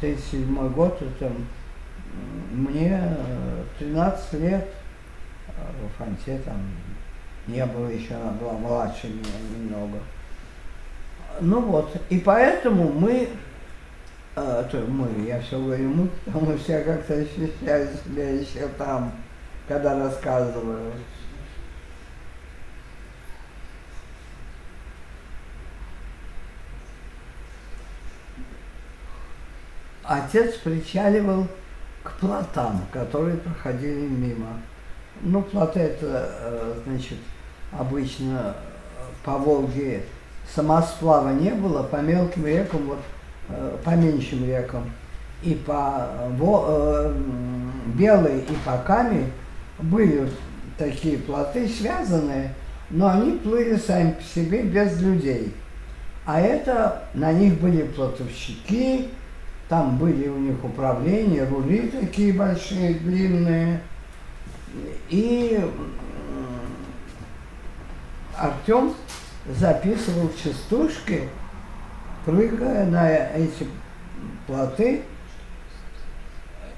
37 год, это мне 13 лет, а в Франце там не было еще, она была младше меня немного. Ну вот, и поэтому мы, э, то мы, я все говорю мы, потому что я как-то ощущаю себя еще там, когда рассказываю. Отец причаливал к плотам, которые проходили мимо. Ну, плоты это, э, значит, обычно по Волге самосплава не было, по мелким рекам, вот э, по меньшим рекам, и по во, э, Белой и по Каме были такие плоты связанные, но они плыли сами по себе без людей. А это, на них были плотовщики, там были у них управления, рули такие большие, длинные. И Артем записывал частушки, прыгая на эти плоты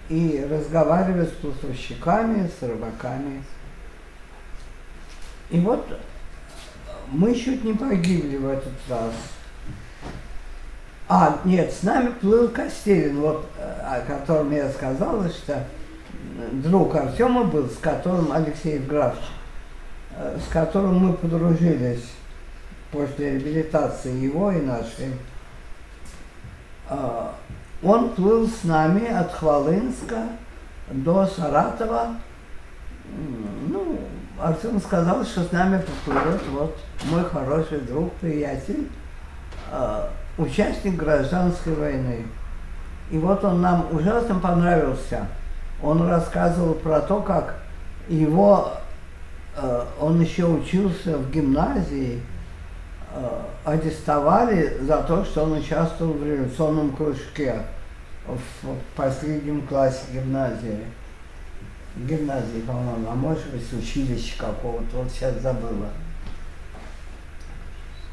и разговаривая с плотовщиками, с рыбаками. И вот мы чуть не погибли в этот раз. А, нет, с нами плыл Костерин, вот, э, о котором я сказала, что друг Артема был, с которым Алексей Графович, э, с которым мы подружились после реабилитации его и нашей. А, он плыл с нами от Хвалынска до Саратова. Ну, Артем сказал, что с нами поплывет вот мой хороший друг, приятель, а, участник гражданской войны. И вот он нам ужасно понравился. Он рассказывал про то, как его, э, он еще учился в гимназии, э, арестовали за то, что он участвовал в революционном кружке в последнем классе гимназии. Гимназии, по-моему, а может быть, училище какого-то, вот сейчас забыла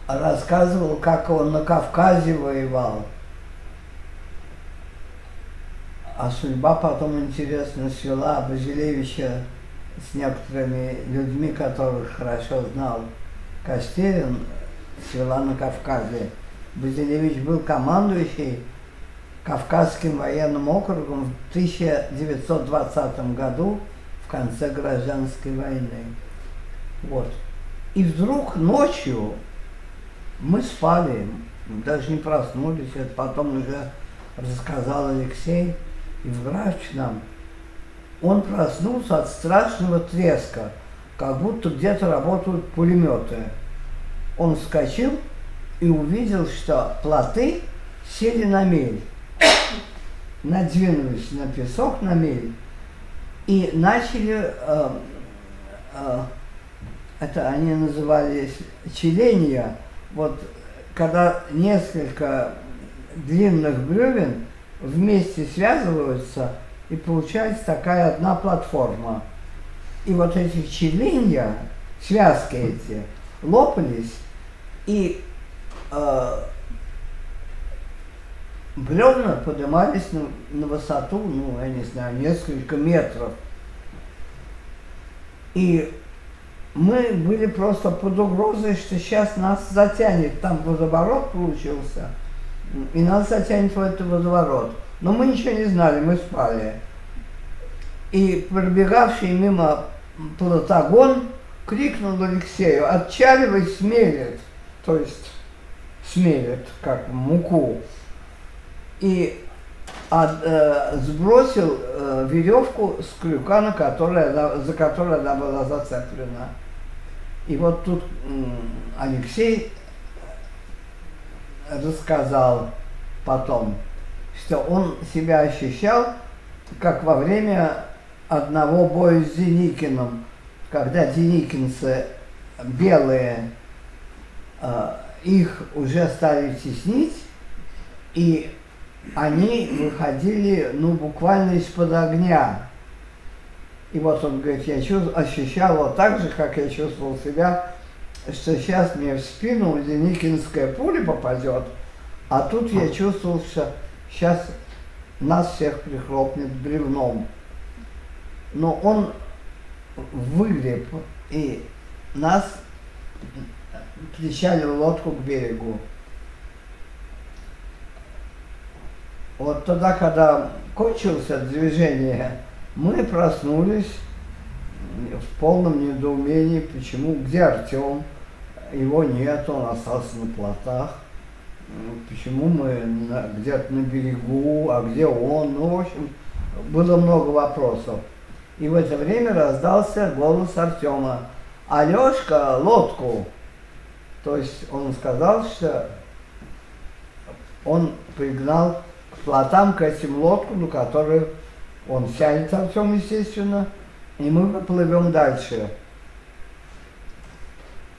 рассказывал, как он на Кавказе воевал. А судьба потом, интересно, свела Базилевича с некоторыми людьми, которых хорошо знал Костерин, свела на Кавказе. Базилевич был командующий Кавказским военным округом в 1920 году, в конце гражданской войны. Вот. И вдруг ночью мы спали, даже не проснулись, это потом уже рассказал Алексей, и врач нам, он проснулся от страшного треска, как будто где-то работают пулеметы. Он вскочил и увидел, что плоты сели на мель, надвинулись на песок, на мель, и начали, э, э, это они назывались челения, вот когда несколько длинных бревен вместе связываются, и получается такая одна платформа. И вот эти челенья, связки эти, лопались, и э, бревна поднимались на, на высоту, ну, я не знаю, несколько метров. И мы были просто под угрозой, что сейчас нас затянет. Там водоворот получился, и нас затянет в этот водоворот. Но мы ничего не знали, мы спали. И пробегавший мимо Платагон крикнул Алексею, отчаливай смелит, то есть смелит, как муку. И от, э, сбросил э, веревку с крюка, на которой она, за которой она была зацеплена. И вот тут Алексей рассказал потом, что он себя ощущал, как во время одного боя с Деникиным, когда деникинцы белые, э, их уже стали теснить, и они выходили, ну, буквально из-под огня. И вот он говорит, я чувств, ощущал вот так же, как я чувствовал себя, что сейчас мне в спину Деникинская пуля попадет, а тут я чувствовал, что сейчас нас всех прихлопнет бревном. Но он выгреб и нас причалил лодку к берегу. Вот тогда, когда кончилось движение, мы проснулись в полном недоумении, почему, где Артем, его нет, он остался на плотах, почему мы где-то на берегу, а где он, ну, в общем, было много вопросов. И в это время раздался голос Артема. Алешка, лодку. То есть он сказал, что он пригнал к плотам, к этим лодку, на которую он сядет Артем, естественно, и мы поплывем дальше.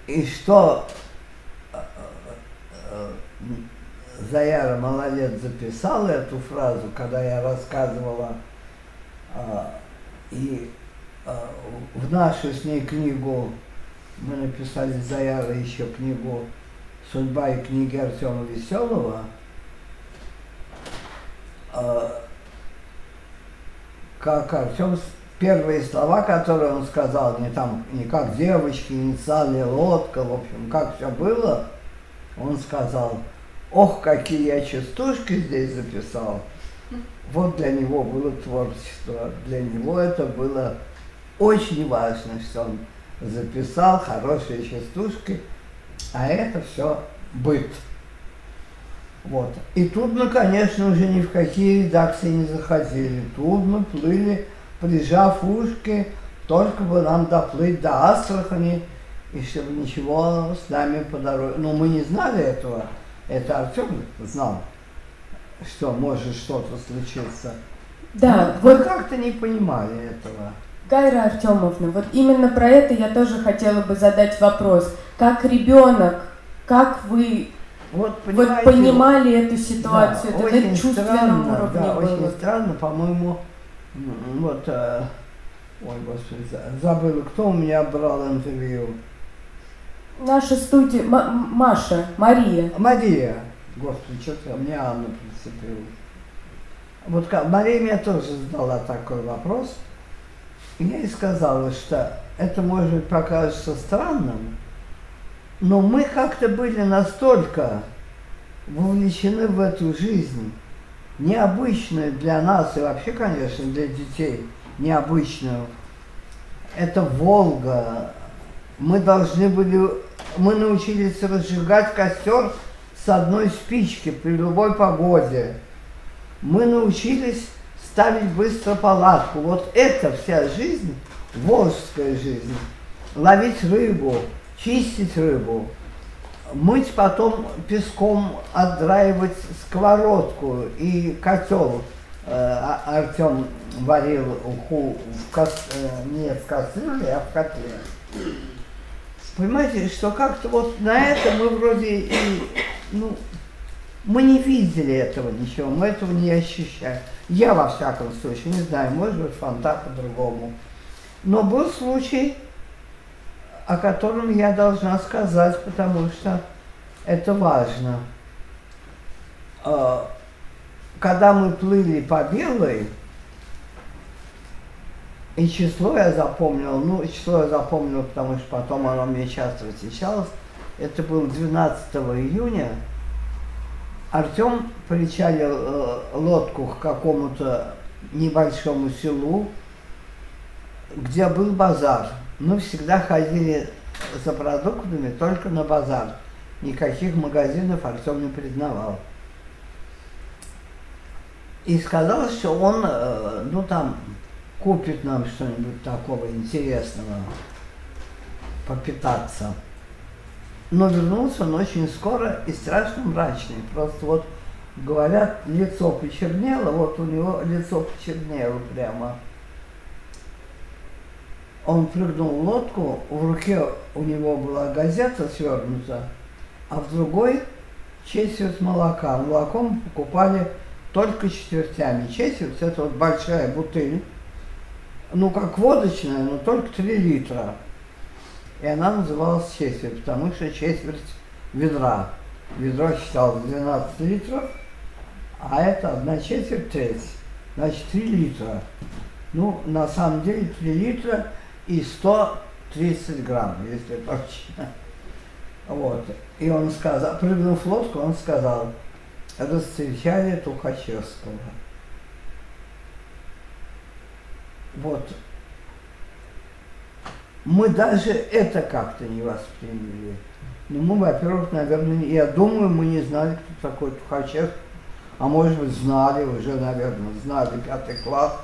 И что э, э, Заяра Малолет записала эту фразу, когда я рассказывала, и в нашу с ней книгу, мы написали Заяра еще книгу «Судьба и книги Артема Веселого», как Артем, первые слова, которые он сказал, не там, не как девочки, инициалы, лодка, в общем, как все было, он сказал, ох, какие я частушки здесь записал. Вот для него было творчество, для него это было очень важно, что он записал хорошие частушки, а это все быт. Вот. И тут мы, конечно, уже ни в какие редакции не заходили. Тут мы плыли, прижав ушки, только бы нам доплыть до Астрахани, и чтобы ничего с нами по дороге. Но мы не знали этого. Это Артем знал, что может что-то случиться. Да, мы вот как-то не понимали этого. Гайра Артемовна, вот именно про это я тоже хотела бы задать вопрос. Как ребенок, как вы вот, вот понимали эту ситуацию, да, это на чувственном странно, уровне да, было. очень странно, по-моему, вот, э, ой, господи, забыла, кто у меня брал интервью? Наша студия, М- Маша, Мария. Мария, господи, что-то мне Анна прицепила. Вот как, Мария мне тоже задала такой вопрос, и я ей сказала, что это, может быть, покажется странным, но мы как-то были настолько вовлечены в эту жизнь, необычную для нас и вообще, конечно, для детей, необычную. Это Волга. Мы должны были, мы научились разжигать костер с одной спички при любой погоде. Мы научились ставить быстро палатку. Вот это вся жизнь, волжская жизнь. Ловить рыбу, чистить рыбу, мыть потом песком, отдраивать сковородку и котел. Э, Артем варил уху в кос... Э, не в кастрюле, а в котле. Понимаете, что как-то вот на это мы вроде и, ну, мы не видели этого ничего, мы этого не ощущаем. Я, во всяком случае, не знаю, может быть, фонта по-другому. Но был случай, о котором я должна сказать, потому что это важно. А, когда мы плыли по Белой, и число я запомнил, ну, число я запомнил, потому что потом оно мне часто встречалось, это было 12 июня, Артем причалил э, лодку к какому-то небольшому селу, где был базар. Мы всегда ходили за продуктами только на базар. Никаких магазинов Артем не признавал. И сказал, что он, э, ну там, купит нам что-нибудь такого интересного, попитаться. Но вернулся он очень скоро и страшно мрачный. Просто вот говорят, лицо почернело, вот у него лицо почернело прямо. Он прыгнул в лодку, в руке у него была газета свернута, а в другой четверть молока. Молоком покупали только четвертями. Четверть – это вот большая бутыль, ну, как водочная, но только 3 литра. И она называлась четверть, потому что четверть ведра. Ведро считалось 12 литров, а это одна четверть треть. Значит, 3 литра. Ну, на самом деле 3 литра и 130 грамм, если точно. Вот. И он сказал, прыгнув в лодку, он сказал, расцвечали Тухачевского. Вот. Мы даже это как-то не восприняли. Ну, мы, во-первых, наверное, я думаю, мы не знали, кто такой Тухачев, а может быть, знали уже, наверное, знали пятый класс.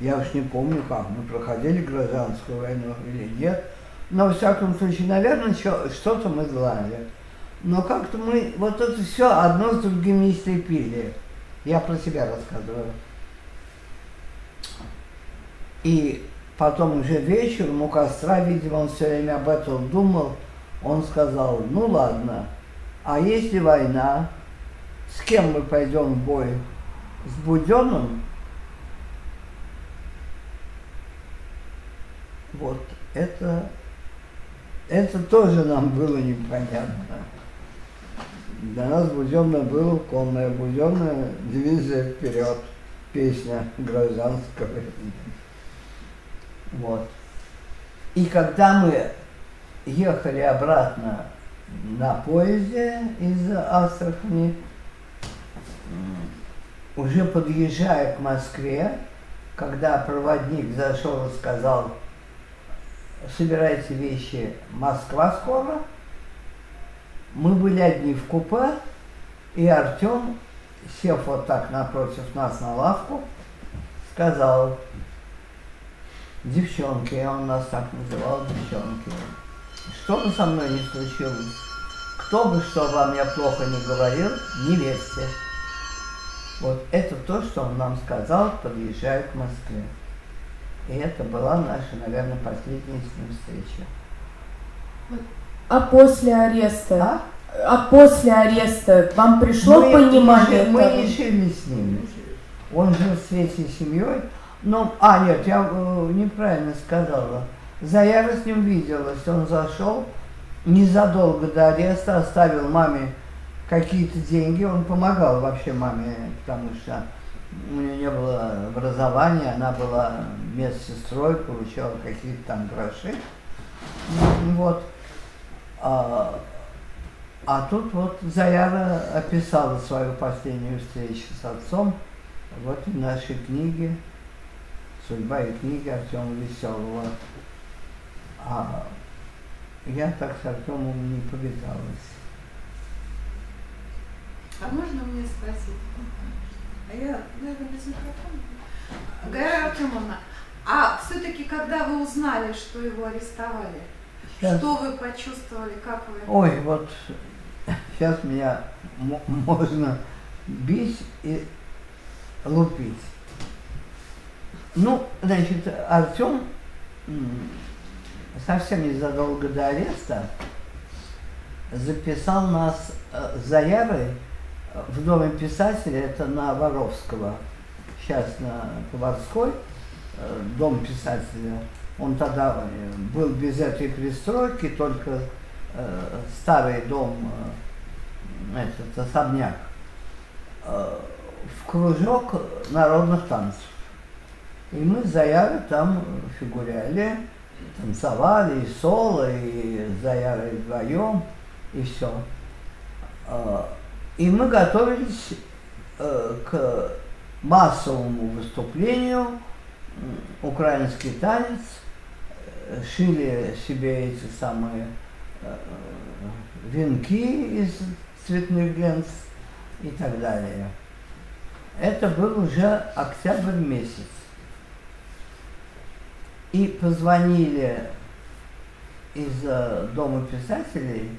Я уж не помню, как мы проходили гражданскую войну или нет. Но, во всяком случае, наверное, что-то мы знали. Но как-то мы вот это все одно с другим не слепили. Я про себя рассказываю. И потом уже вечером у костра, видимо, он все время об этом думал, он сказал, ну ладно, а если война, с кем мы пойдем в бой? С Буденным? Вот это, это тоже нам было непонятно. Для нас Буденный был конная Буденная дивизия вперед, песня гражданского. Вот. И когда мы ехали обратно на поезде из Астрахани, уже подъезжая к Москве, когда проводник зашел и сказал, собирайте вещи, Москва скоро, мы были одни в купе, и Артем, сев вот так напротив нас на лавку, сказал, девчонки, он нас так называл, девчонки, что бы со мной ни случилось, кто бы что обо мне плохо не говорил, не верьте. Вот это то, что он нам сказал, подъезжая к Москве. И это была наша, наверное, последняя с ним встреча. А после ареста? А? А после ареста вам пришло мы понимание? Мы не жили с ним. Он жил с третьей семьей. Но, а, нет, я э, неправильно сказала. Заяра с ним виделась. Он зашел незадолго до ареста, оставил маме какие-то деньги. Он помогал вообще маме, потому что у нее не было образования, она была медсестрой, получала какие-то там гроши. Вот. А, а тут вот Заяра описала свою последнюю встречу с отцом вот в нашей книге «Судьба и книги Артема Веселого». А я так с Артемом не повидалась. А можно мне спросить? А я, наверное, без микрофона. Гайра Артемовна, а все-таки, когда вы узнали, что его арестовали, Сейчас. что вы почувствовали, как вы? Ой, вот сейчас меня мо- можно бить и лупить. Ну, значит, Артем совсем незадолго до ареста записал нас э, заявой в Доме писателя, это на Воровского, сейчас на Поварской, э, Дом писателя. Он тогда э, был без этой пристройки, только э, старый дом, этот особняк, в кружок народных танцев. И мы Заярой там фигуряли, танцевали и соло, и Заярой вдвоем, и все. И мы готовились э, к массовому выступлению, украинский танец, э, шили себе эти самые э, венки из цветных лент и так далее. Это был уже октябрь месяц. И позвонили из Дома писателей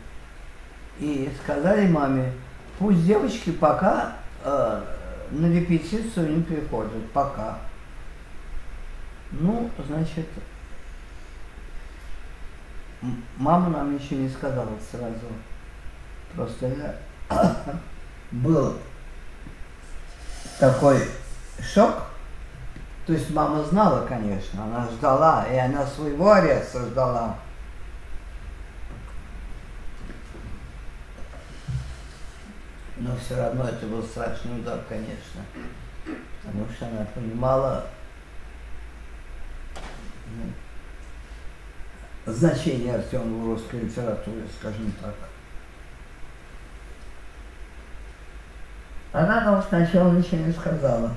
и сказали маме, пусть девочки пока э, на репетицию не приходят, пока. Ну, значит, мама нам ничего не сказала сразу. Просто я *coughs* был такой шок. То есть мама знала, конечно, она ждала, и она своего ареста ждала. Но все равно это был страшный удар, конечно. Потому что она понимала ну, значение Артема в русской литературе, скажем так. Она нам сначала ничего не сказала.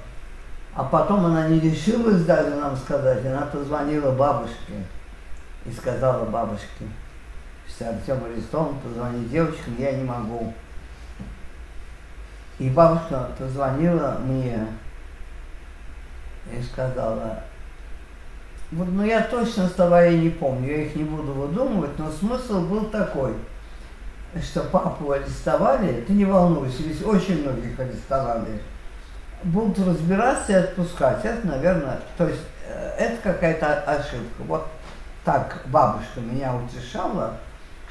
А потом она не решилась даже нам сказать. Она позвонила бабушке и сказала бабушке, что Артем арестован, позвони девочкам, я не могу. И бабушка позвонила мне и сказала, вот, ну я точно слова я не помню, я их не буду выдумывать, но смысл был такой, что папу арестовали, ты не волнуйся, ведь очень многих арестовали, будут разбираться и отпускать. Это, наверное, то есть э, это какая-то ошибка. Вот так бабушка меня утешала,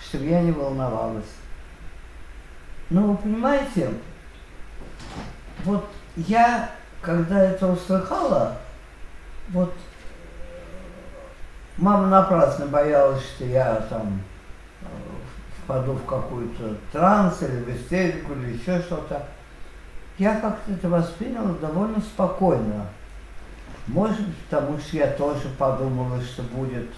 чтобы я не волновалась. Но вы понимаете, вот я, когда это услыхала, вот мама напрасно боялась, что я там э, впаду в какой-то транс или в истерику или еще что-то. Я как-то это восприняла довольно спокойно. Может быть, потому что я тоже подумала, что будет,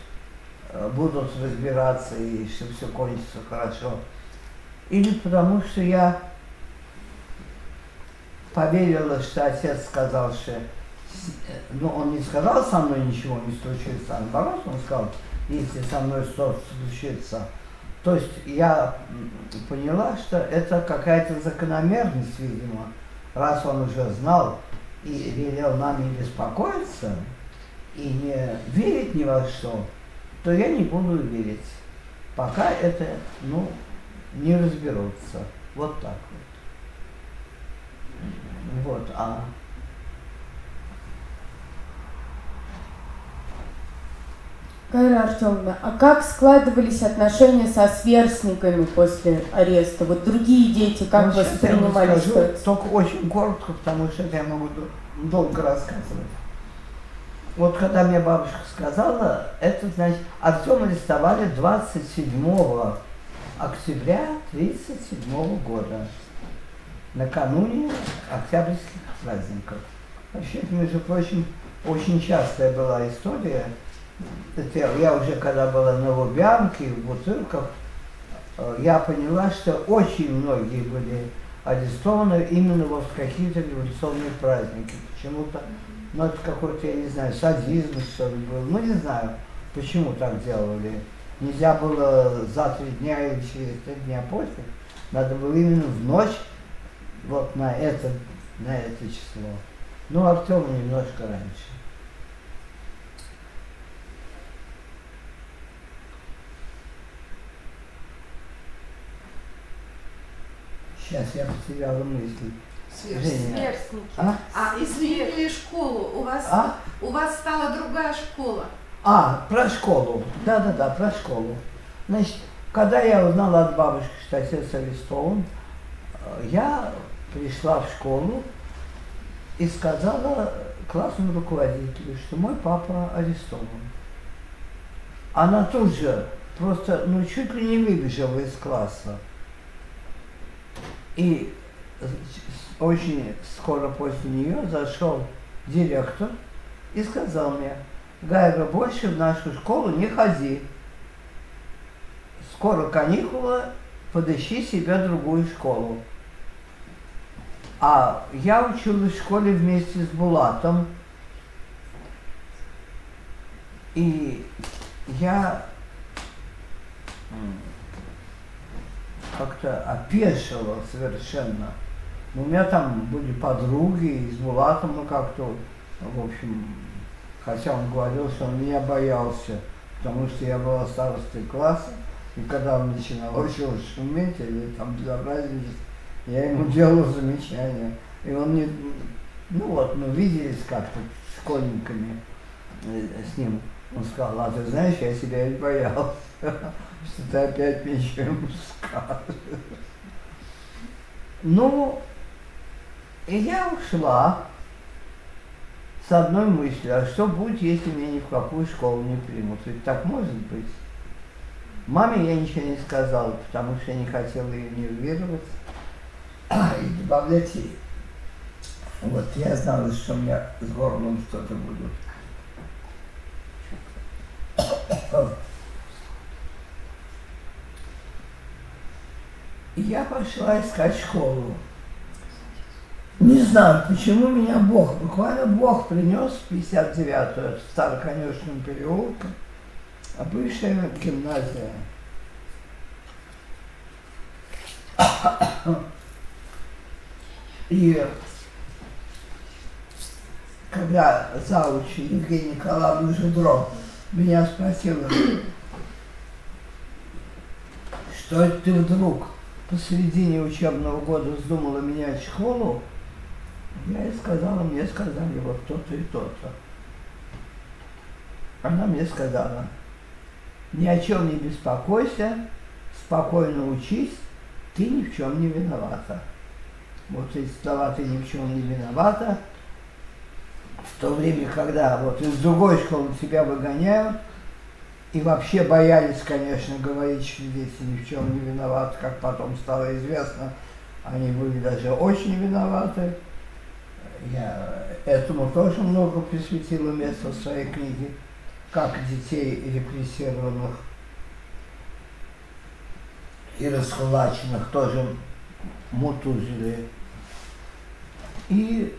э, будут разбираться и что все кончится хорошо. Или потому что я поверила, что отец сказал, что ну, он не сказал со мной ничего не случится, а наоборот, он сказал, если со мной что-то случится. То есть я поняла, что это какая-то закономерность, видимо, раз он уже знал и велел нам не беспокоиться и не верить ни во что, то я не буду верить, пока это, ну, не разберутся. Вот так вот. Вот, а Кайра Артемовна, а как складывались отношения со сверстниками после ареста? Вот другие дети как Ну, сейчас я воспринимали скажу, что это? Только очень коротко, потому что это я могу долго рассказывать. Вот когда мне бабушка сказала, это значит, Артема арестовали 27 октября 1937 года, накануне октябрьских праздников. Вообще, между прочим, очень частая была история. Я уже когда была на Лубянке, в Бутырках, э, я поняла, что очень многие были арестованы именно вот в какие-то революционные праздники. Почему-то, ну это какой-то, я не знаю, садизм что ли был, ну не знаю, почему так делали. Нельзя было за три дня или через три дня после, надо было именно в ночь вот на это, на это число. Ну, Артем немножко раньше. Сейчас я потеряла мысль. Женя. Сверстники. А? А, и сменили школу. У вас, А? у вас стала другая школа. А, про школу. Да-да-да, про школу. Значит, когда я узнала от бабушки, что отец арестован, э, я пришла в школу и сказала классному руководителю, что мой папа арестован. Она тут же просто, ну, чуть ли не выбежала из класса. И очень скоро после нее зашел директор и сказал мне, Гайга, больше в нашу школу не ходи. Скоро каникулы, подыщи себе другую школу. А я училась в школе вместе с Булатом. И я как-то опешила совершенно. У меня там были подруги, и с Булатом мы как-то, в общем, хотя он говорил, что он меня боялся, потому что я была старостой класса, и когда он начинал очень шуметь или там безобразничать, я ему *laughs* делала замечания. И он не, ну вот, мы виделись как-то с школьниками э, с ним. Он сказал, а ты знаешь, я себя и боялся, *laughs* что ты опять мне что-нибудь скажешь. Ну, и я ушла с одной мыслью, а что будет, если меня ни в какую школу не примут? Ведь так может быть. Маме я ничего не сказала, потому что я не хотела ее нервировать и добавлять ей. Вот я знала, что у меня с горлом что-то будет. Я пошла искать школу. Не знаю, почему меня Бог, буквально Бог принес в 59-ю, в Староконечном переулке, а бывшая гимназия. И когда зауч Евгений Николаевна Жудров меня спросила, что ты вдруг посредине учебного года вздумала менять школу, я ей сказала, мне сказали вот то-то и то-то. Она мне сказала, ни о чем не беспокойся, спокойно учись, ты ни в чем не виновата. Вот эти слова «ты ни в чем не виновата», в то время, когда вот из другой школы тебя выгоняют, и вообще боялись, конечно, говорить, что дети ни в чем не виноваты, как потом стало известно, они были даже очень виноваты. Я этому тоже много посвятила места в своей книге, как детей репрессированных и раскулаченных тоже мутузили. И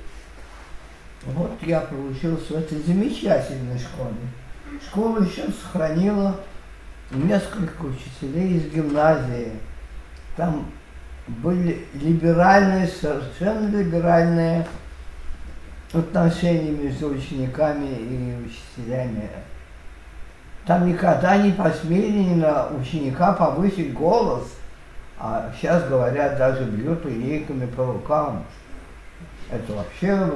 вот я проучился в этой замечательной школе. Школа еще сохранила несколько учителей из гимназии. Там были либеральные, совершенно либеральные отношения между учениками и учителями. Там никогда не посмели на ученика повысить голос, а сейчас говорят, даже бьют линейками по рукам. Это вообще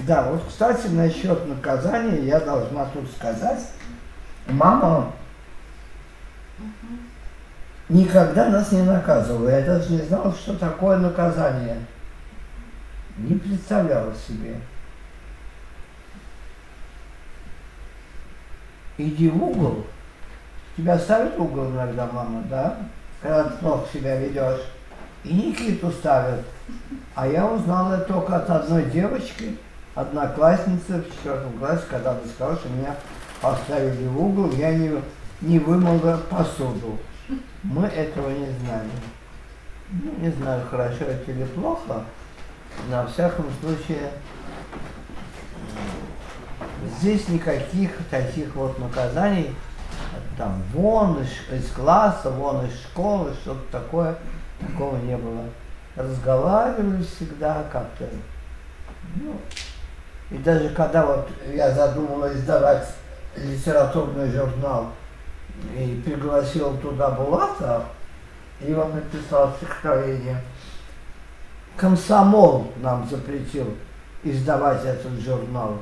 да, вот, кстати, насчет наказания я должна тут сказать. Мама никогда нас не наказывала. Я даже не знала, что такое наказание. Не представляла себе. Иди в угол. Тебя ставят угол иногда мама, да? Когда ты плохо себя ведешь. И Никиту ставят. А я узнала это только от одной девочки, одноклассницы в четвертом классе, когда она сказала, что меня поставили в угол, я не, не вымыла посуду. Мы этого не знали. Ну, не знаю, хорошо это или плохо, во всяком случае здесь никаких таких вот наказаний там вон из, из класса, вон из школы, что-то такое. Такого не было. Разговаривали всегда как-то. Ну, и даже когда вот я задумала издавать литературный журнал и пригласил туда Булата, и он написал стихотворение. Комсомол нам запретил издавать этот журнал.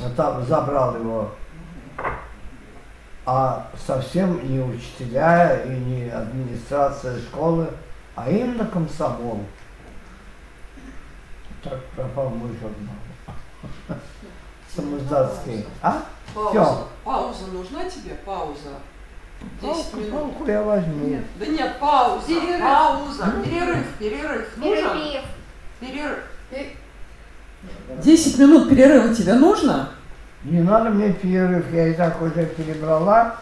А там забрал его. А совсем не учителя и не администрация школы, а именно комсомол. Так пропал мой журнал. Самоздатский. А? Пауза. Пауза нужна тебе? Пауза. 10 Палку, минут. палку я возьму. Да нет, пауза. Перерыв. Пауза. Перерыв. Перерыв. Нужен? Перерыв. Перерыв. 10 минут перерыва тебе нужно? Не надо мне перерыв, я и так уже перебрала.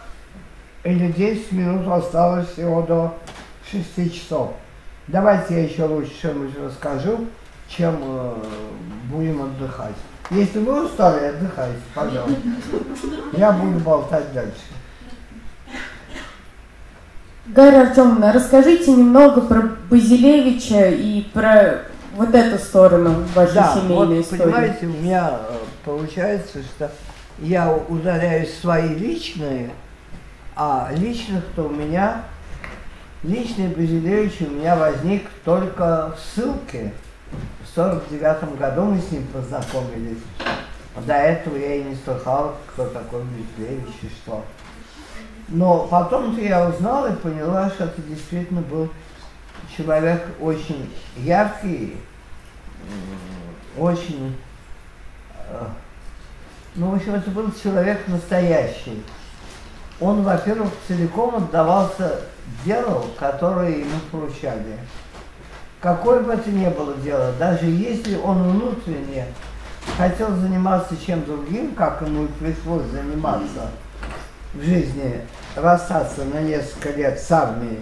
Или 10 минут осталось всего до 6 часов. Давайте я еще лучше что-нибудь расскажу, чем э, будем отдыхать. Если вы устали, отдыхайте, пожалуйста. Я буду болтать дальше. Гарри Артемовна, расскажите немного про Базилевича и про вот эту сторону вашей Да, семейной вот, истории. понимаете, у меня э, получается, что я удаляю свои личные, а личных-то у меня, личный Базилевич у меня возник только в ссылке. В сорок девятом году мы с ним познакомились. До этого я и не слыхал, кто такой Базилевич и что. Но потом я узнала и поняла, что это действительно был человек очень яркий, очень, ну, в общем, это был человек настоящий. Он, во-первых, целиком отдавался делу, которое ему поручали. Какое бы это ни было дело, даже если он внутренне хотел заниматься чем другим, как ему и пришлось заниматься в жизни, расстаться на несколько лет с армией,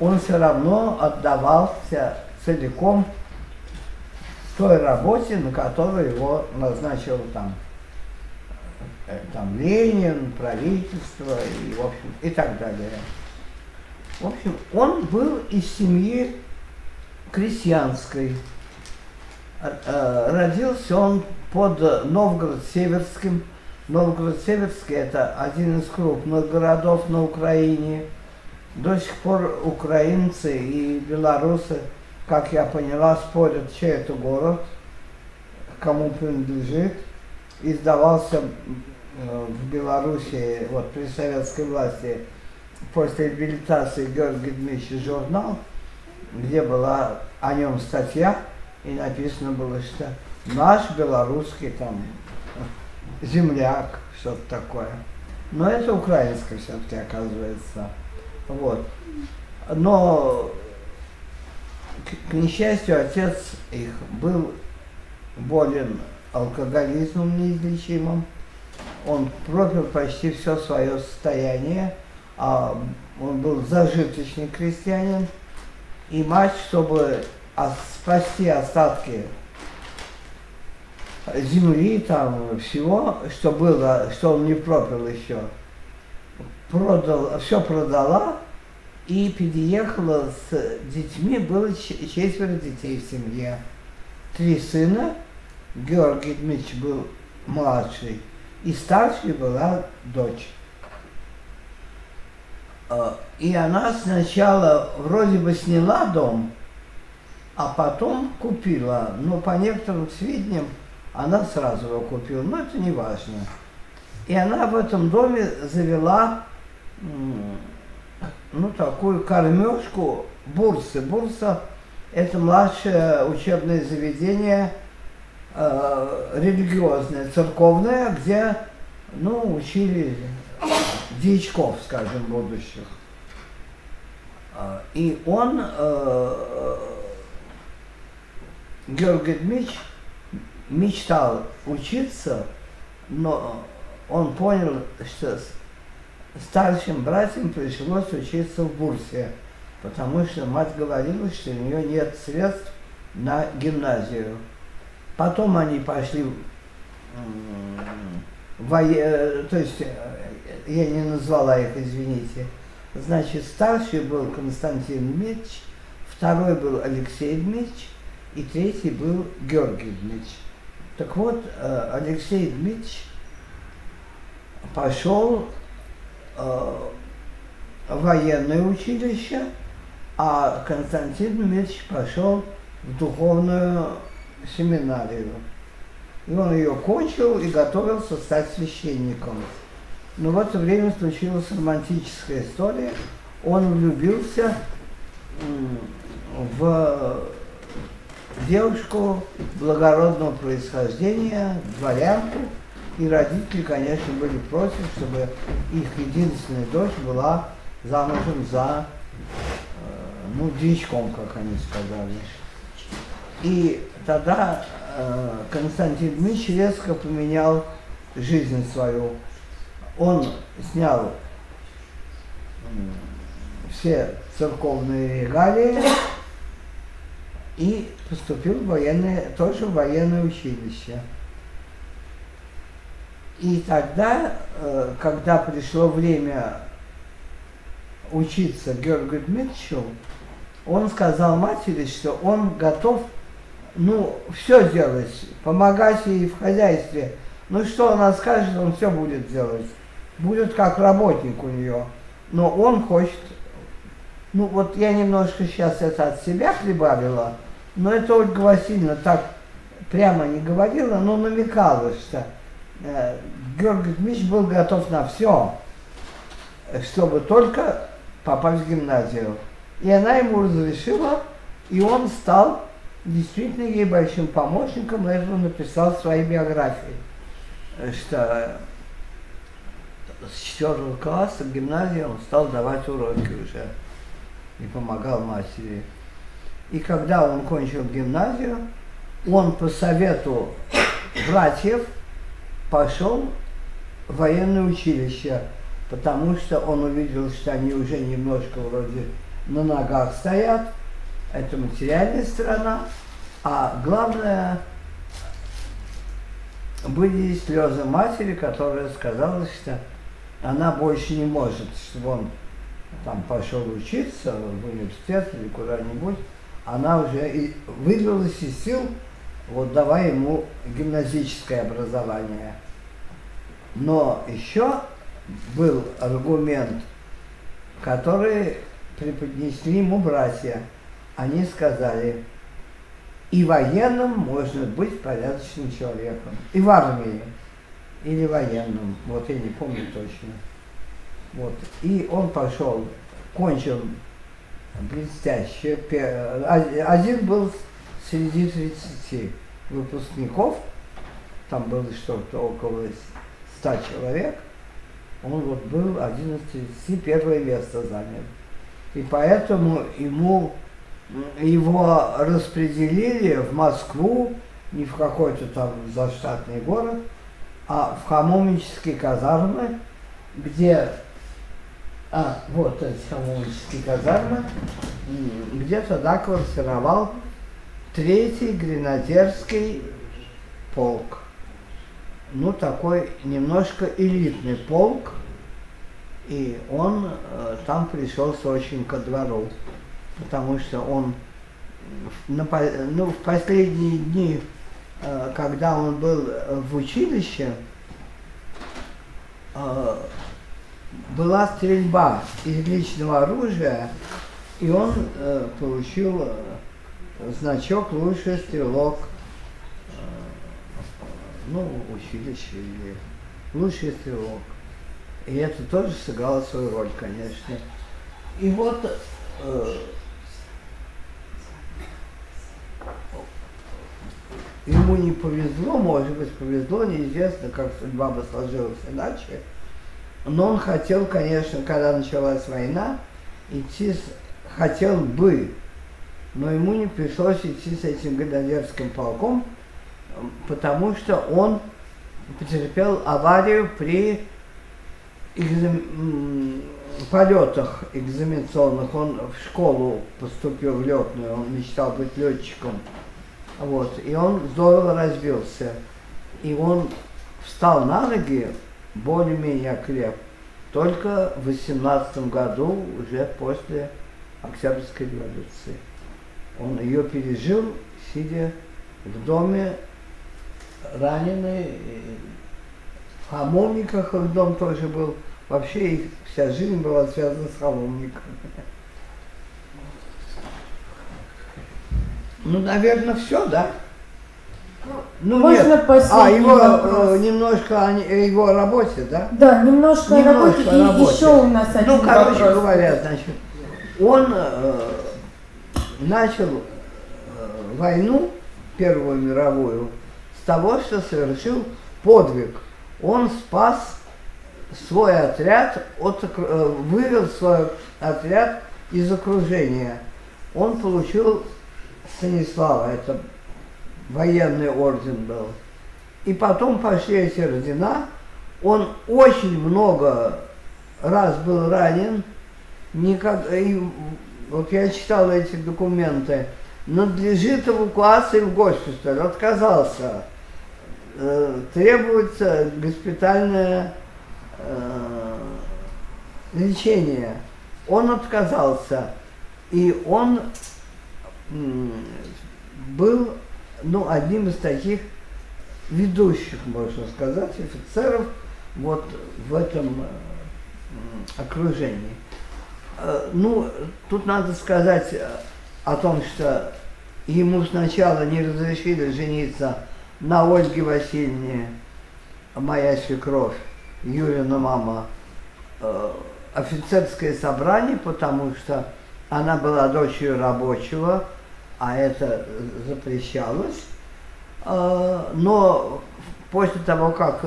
он все равно отдавался целиком той работе, на которую его назначил там, э, там Ленин, правительство и, в общем, и так далее. В общем, он был из семьи крестьянской. Э, э, Родился он под Новгород-Северским. Новгород-Северский – это один из крупных городов на Украине. До сих пор украинцы и белорусы, как я поняла, спорят, чей это город, кому принадлежит. Издавался э, в Беларуси, вот при советской власти, после реабилитации Георгия Дмитриевича журнал, где была о нем статья, и написано было, что наш белорусский там земляк, что-то такое. Но это украинское все-таки оказывается. Вот. Но, к, несчастью, отец их был болен алкоголизмом неизлечимым. Он пропил почти все свое состояние, а он был зажиточный крестьянин. И мать, чтобы спасти остатки земли, там всего, что было, что он не пропил еще, продал, все продала и переехала с детьми, было четверо детей в семье. Три сына, Георгий Дмитриевич был младший, и старшей была дочь. А, И она сначала вроде бы сняла дом, а потом купила. Но по некоторым сведениям она сразу его купила, но это не важно. И она в этом доме завела ну, такую кормежку бурсы. Бурса – это младшее учебное заведение э, религиозное, церковное, где ну, учили дьячков, скажем, будущих. А, И он, э, Георгий Дмитриевич, мечтал учиться, но он понял, что старшим братьям пришлось учиться в Бурсе, потому что мать говорила, что у нее нет средств на гимназию. Потом они пошли м, вое... то есть э, я не назвала их, извините. Значит, старший был Константин Дмитриевич, второй был Алексей Дмитриевич, и третий был Георгий Дмитриевич. Так вот, э, Алексей Дмитриевич пошел э, в военное училище, а Константин Дмитриевич пошел в духовную семинарию. И он ее кончил и готовился стать священником. Но в это время случилась романтическая история. Он влюбился в девушку благородного происхождения, дворянку, и родители, конечно, были против, чтобы их единственная дочь была замужем за, э, ну, дичком, как они сказали. И тогда э, Константин Дмитриевич резко поменял жизнь свою. Он снял все церковные регалии и поступил в военное, тоже в военное училище. И тогда, э, когда пришло время учиться Георгию Дмитриевичу, он сказал матери, что он готов ну, все делать, помогать ей в хозяйстве. Ну, что она скажет, он все будет делать. Будет как работник у нее. Но он хочет, ну, вот я немножко сейчас это от себя прибавила, но это Ольга Васильевна так прямо не говорила, но намекала, что Георгий Дмитриевич был готов на все, чтобы только попасть в гимназию. И она ему разрешила, и он стал действительно ей большим помощником, и это он написал в своей биографии, что с четвертого класса в гимназии он стал давать уроки уже и помогал матери. И когда он кончил гимназию, он по совету братьев пошел в военное училище, потому что он увидел, что они уже немножко вроде на ногах стоят. Это материальная сторона. А главное, были слезы матери, которая сказала, что она больше не может, чтобы он там пошел учиться в университет или куда-нибудь, она уже и выбилась из сил, вот давай ему гимназическое образование. Но еще был аргумент, который преподнесли ему братья. Они сказали, и военным можно быть порядочным человеком, и в армии, или военным, вот я не помню точно. Вот. И он пошел, кончил блестяще. Один был среди 30 выпускников, там было что-то около 100 человек, он вот был один из 30, первое место занял. И поэтому ему его распределили в Москву, не в какой-то там заштатный город, а в Хамомические казармы, где а, вот эти Хамомические казармы, где тогда квартировал третий гренадерский полк. Ну, такой немножко элитный полк, и он э, там пришелся очень ко двору, потому что он на, ну, в последние дни, э, когда он был в училище, э, была стрельба из личного оружия, и он э, получил э, значок лучший стрелок э, ну, училище или лучший стрелок. И это тоже сыграло свою роль, конечно. И вот э, ему не повезло, может быть, повезло, неизвестно, как судьба бы сложилась иначе. Но он хотел, конечно, когда началась война, идти, с, хотел бы, но ему не пришлось идти с этим гренадерским полком, потому что он потерпел аварию при экзам... полетах экзаменационных. Он в школу поступил в летную, он мечтал быть летчиком. Вот. И он здорово разбился. И он встал на ноги более-менее окреп только в 18 году, уже после Октябрьской революции. Он ее пережил, сидя в доме раненый, в Хамовниках их дом тоже был. Вообще их вся жизнь была связана с Хамовником. Ну, наверное, все, да? Ну, Можно нет. А, его вопрос? э, немножко о, не- о его работе, да? Да, немножко, о Немножко работе. о И работе. еще у нас один Ну, короче вопрос. говоря, значит, он э, начал э, войну, Первую мировую, с того, что совершил подвиг. Он спас свой отряд, от, э, вывел свой отряд из окружения. Он получил Станислава, это военный орден был. И потом пошли эти ордена. Он очень много раз был ранен. Никак, и вот я читал эти документы. Надлежит эвакуации в госпиталь. Отказался. Э, требуется госпитальное э, лечение. Он отказался. И он был ну, одним из таких ведущих, можно сказать, офицеров вот в этом э, окружении. Э, Ну, тут надо сказать э, о том, что ему сначала не разрешили жениться на Ольге Васильевне, моя свекровь, Юрина мама, э, офицерское собрание, потому что она была дочерью рабочего, а это запрещалось. Но после того, как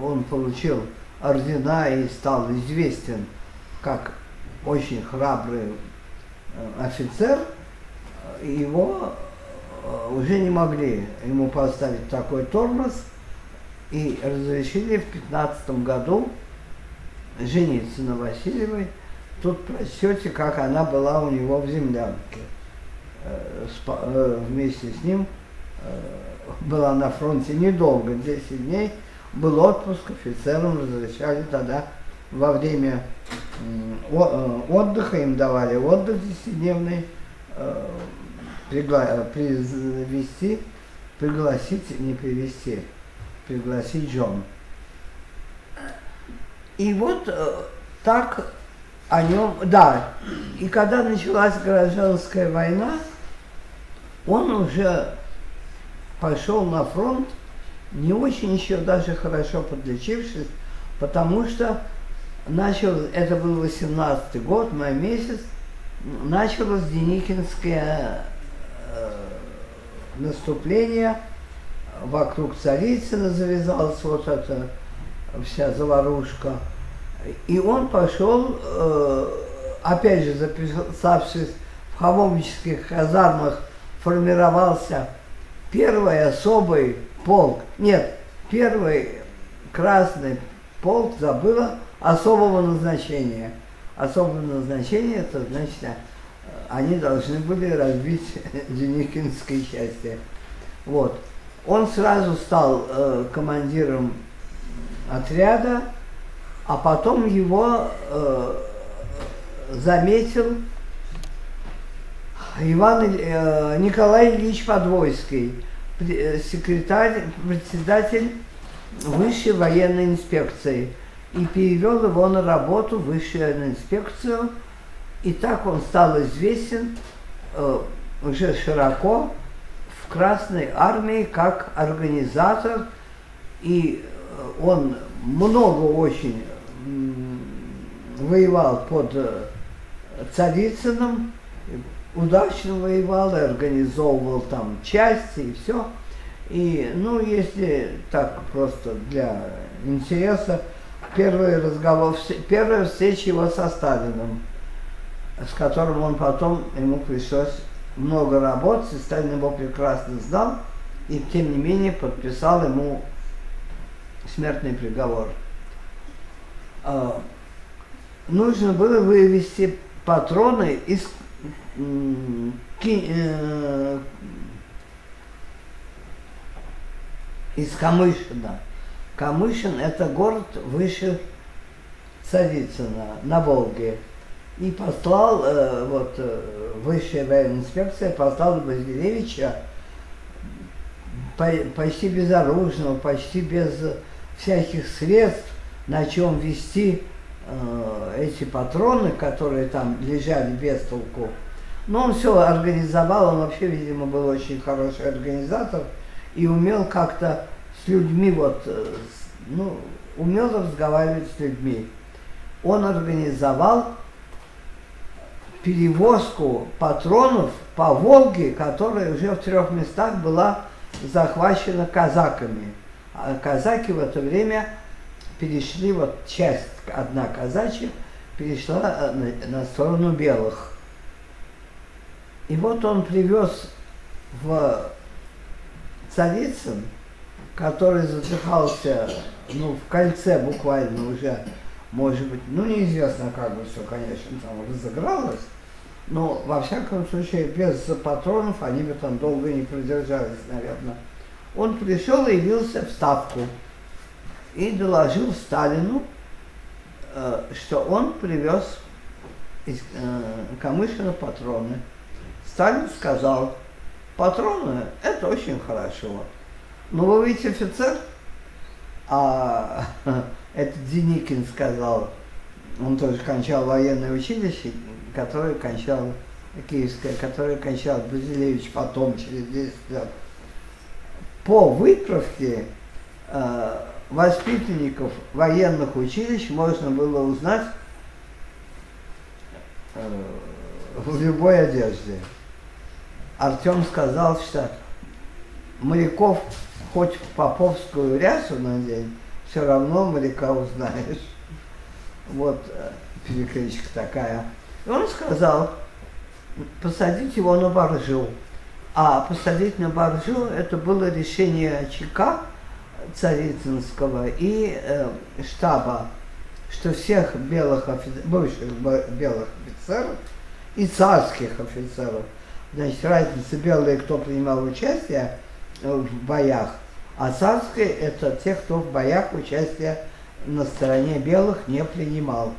он получил ордена и стал известен как очень храбрый э, офицер, его э, уже не могли ему поставить такой тормоз и разрешили в 15 году жениться на Васильевой. Тут прочтете, как она была у него в землянке. Э, Вместе с ним была на фронте недолго, 10 дней. Был отпуск, офицерам разрешали тогда во время отдыха, им давали отдых 10-дневный, э, пригла- э, привести, пригласить, не привести, пригласить жен. И вот э, так о нем, да, и когда началась гражданская война, он уже пошел на фронт, не очень еще даже хорошо подлечившись, потому что начал, это был 18 год, май месяц, началось Деникинское э, наступление, вокруг Царицына завязалась вот эта вся заварушка. И он пошел, э, опять же, записавшись в Хамовнических казармах, формировался первый особый полк. Нет, первый красный полк забыла особого назначения. Особое назначение, это значит, э, они должны были разбить *laughs* Деникинские части. Вот. Он сразу стал э, командиром отряда, а потом его э, заметил Иван э, Николай Ильич Подвойский, э, секретарь, председатель Высшей военной инспекции, и перевел его на работу в Высшую инспекцию, и так он стал известен э, уже широко в Красной армии как организатор, и э, он много очень воевал под э, Царицыным, удачно воевал и организовывал там части и все. И, ну, если так просто для интереса, первый разговор, первая встреча его со Сталиным, с которым он потом, ему пришлось много работать, и Сталин его прекрасно знал, и тем не менее подписал ему смертный приговор. А, нужно было вывести патроны из э, из Камышина. Камышин – это город выше Царицына, на Волге. И послал, э, вот, э, высшая военная инспекция послала Базилевича почти безоружного, почти без всяких средств, на чем вести э, эти патроны, которые там лежали без толку. Но он все организовал, он вообще, видимо, был очень хороший организатор и умел как-то с людьми, вот, э, ну, умел разговаривать с людьми. Он организовал перевозку патронов по Волге, которая уже в трех местах была захвачена казаками. А казаки в это время перешли, вот часть, одна казачья, перешла э, на, на сторону белых. И вот он привез в Царицын, который задыхался ну, в кольце буквально уже, может быть, ну неизвестно, как бы все, конечно, там разыгралось, но, во всяком случае, без патронов они бы там долго не продержались, наверное. Он пришел и явился в Ставку и доложил Сталину, э, что он привез из э, Камышина патроны. Сталин сказал, патроны – это очень хорошо. Но вы ведь офицер, а *laughs* это Деникин сказал, он тоже кончал военное училище, которое кончал Киевское, которое кончал Базилевич потом, через 10 лет. По выправке э, воспитанников военных училищ можно было узнать э, в любой одежде. Артем сказал, что моряков хоть поповскую рясу надень, все равно моряка узнаешь. Вот э, перекличка такая. И он сказал, посадить его на баржу. А посадить на баржу это было решение ЧК Царицынского и э, штаба, что всех белых офицеров, бывших белых офицеров и царских офицеров, значит, разница белые, кто принимал участие в боях, а царские это те, кто в боях участие на стороне белых не принимал.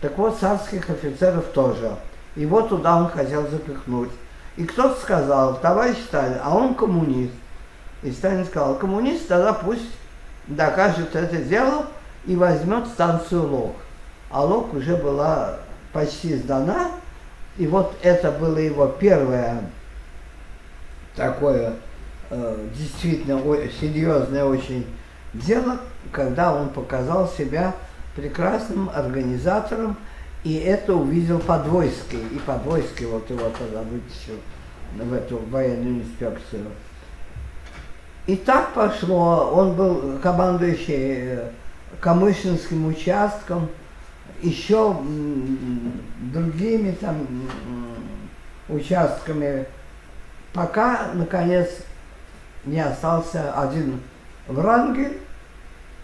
Так вот, царских офицеров тоже. Его туда он хотел запихнуть. И кто-то сказал, товарищ Сталин, а он коммунист. И Сталин сказал, коммунист, тогда пусть докажет это дело и возьмет станцию Лог. А Лог уже была почти сдана, и вот это было его первое такое э, действительно серьезное очень дело, когда он показал себя прекрасным организатором, и это увидел Подвойский, и Подвойский вот его тогда вытащил в эту военную инспекцию. И так пошло, он был командующий э, Камышинским участком, еще другими там участками, пока, наконец, не остался один Врангель,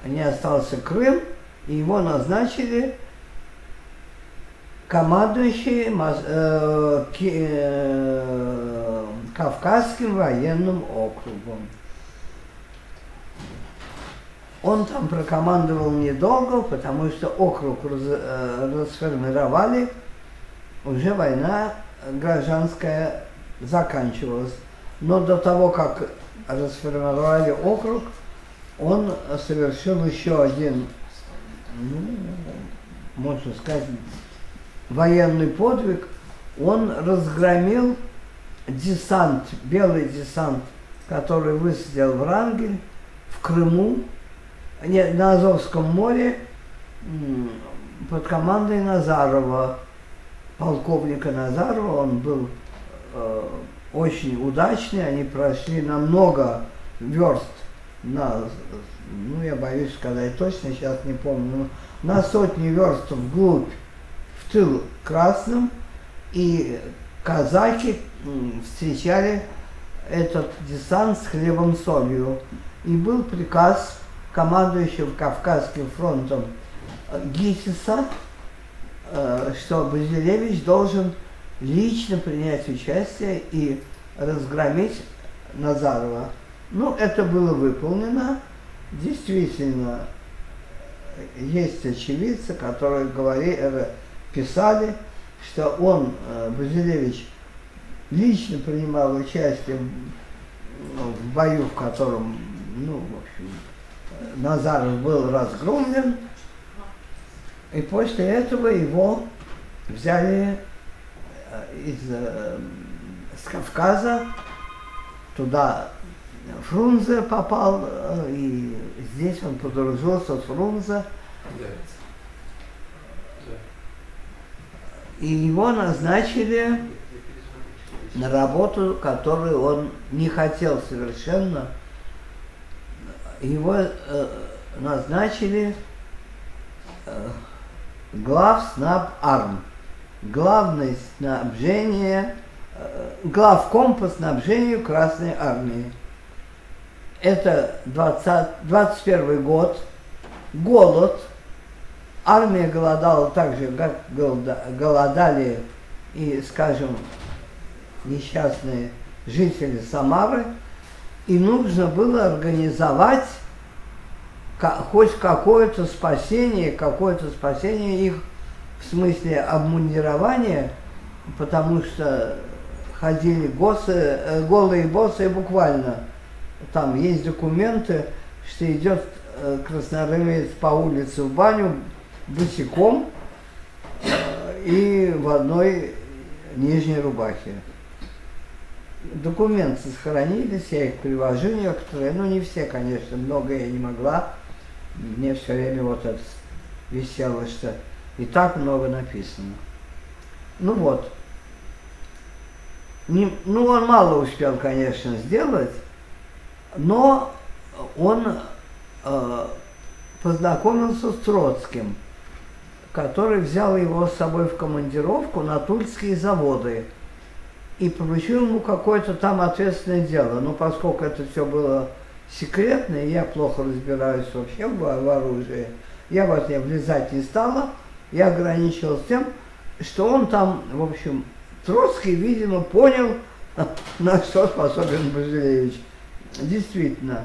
не остался Крым, и его назначили командующий э, э, Кавказским военным округом. Он там прокомандовал недолго, потому что округ раз, э, расформировали, уже война гражданская заканчивалась. Но до того, как расформировали округ, он совершил еще один, ну, можно сказать, военный подвиг. Он разгромил десант, белый десант, который высадил в Рангель, в Крыму, не, на Азовском море под командой Назарова, полковника Назарова. Он был э, очень удачный, они прошли на много верст на, ну я боюсь сказать точно, сейчас не помню, на сотни верст вглубь, в тыл красным, и казаки встречали этот десант с хлебом солью. И был приказ командующего Кавказским фронтом Гитиса, э, что Базилевич должен лично принять участие и разгромить Назарова. Ну, это было выполнено, действительно есть очевидцы, которые говорили, писали, что он, э, Базилевич, лично принимал участие ну, в бою, в котором, ну, в общем, Назаров был разгромлен, и после этого его взяли э, из, э, с Кавказа, туда Фрунзе попал, и здесь он подружился с Фрунзе. И его назначили на работу, которую он не хотел совершенно. Его э, назначили э, глав снаб арм. Главное снабжение, э, главком по снабжению Красной Армии. Это 20, 21 год, голод, армия голодала так же, как голодали и, скажем, несчастные жители Самары, и нужно было организовать хоть какое-то спасение, какое-то спасение их в смысле обмундирования, потому что ходили госы, э, голые боссы буквально. Там есть документы, что идет э, красноармеец по улице в баню босиком э, и в одной нижней рубахе документы сохранились, я их привожу некоторые, ну не все, конечно, много я не могла. Мне все время вот это висело, что и так много написано. Ну вот. Не, ну он мало успел, конечно, сделать, но он э, познакомился с Троцким, который взял его с собой в командировку на тульские заводы и поручил ему какое-то там ответственное дело. Но поскольку это все было секретно, и я плохо разбираюсь вообще в, в оружии, я в это влезать не стала, я ограничилась тем, что он там, в общем, Троцкий, видимо, понял, *laughs* на что способен Базилевич. Действительно.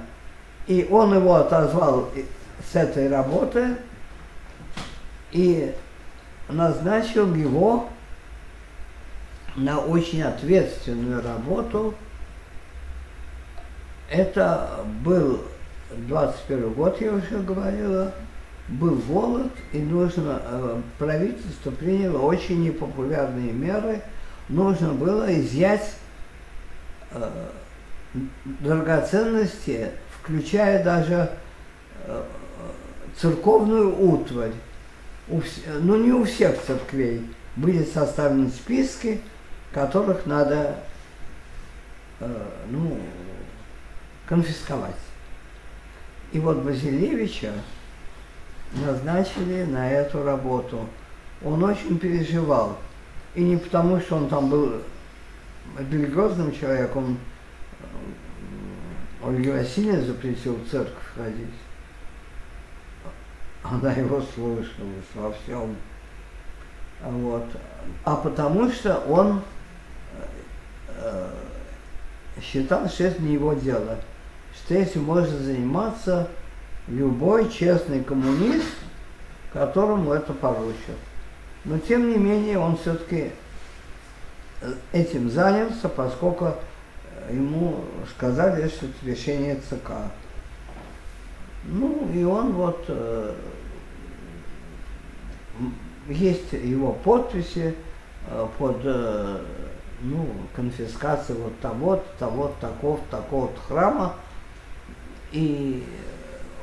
И он его отозвал с этой работы и назначил его на очень ответственную работу. Это был 21 год, я уже говорила, был голод, и нужно, э, правительство приняло очень непопулярные меры. Нужно было изъять э, драгоценности, включая даже э, церковную утварь. У, ну, не у всех церквей были составлены списки, которых надо ну, конфисковать. И вот Базилевича назначили на эту работу. Он очень переживал. И не потому, что он там был религиозным человеком, он Ольге Васильевне запретил в церковь ходить. Она его слушалась во всем. Вот. А потому что он Э, считал, что это не его дело, что этим может заниматься любой честный коммунист, которому это поручат. Но тем не менее он все-таки э, этим занялся, поскольку ему сказали, что это решение ЦК. Ну и он вот, э, есть его подписи э, под э, ну, конфискации вот того, того, такого, такого храма. И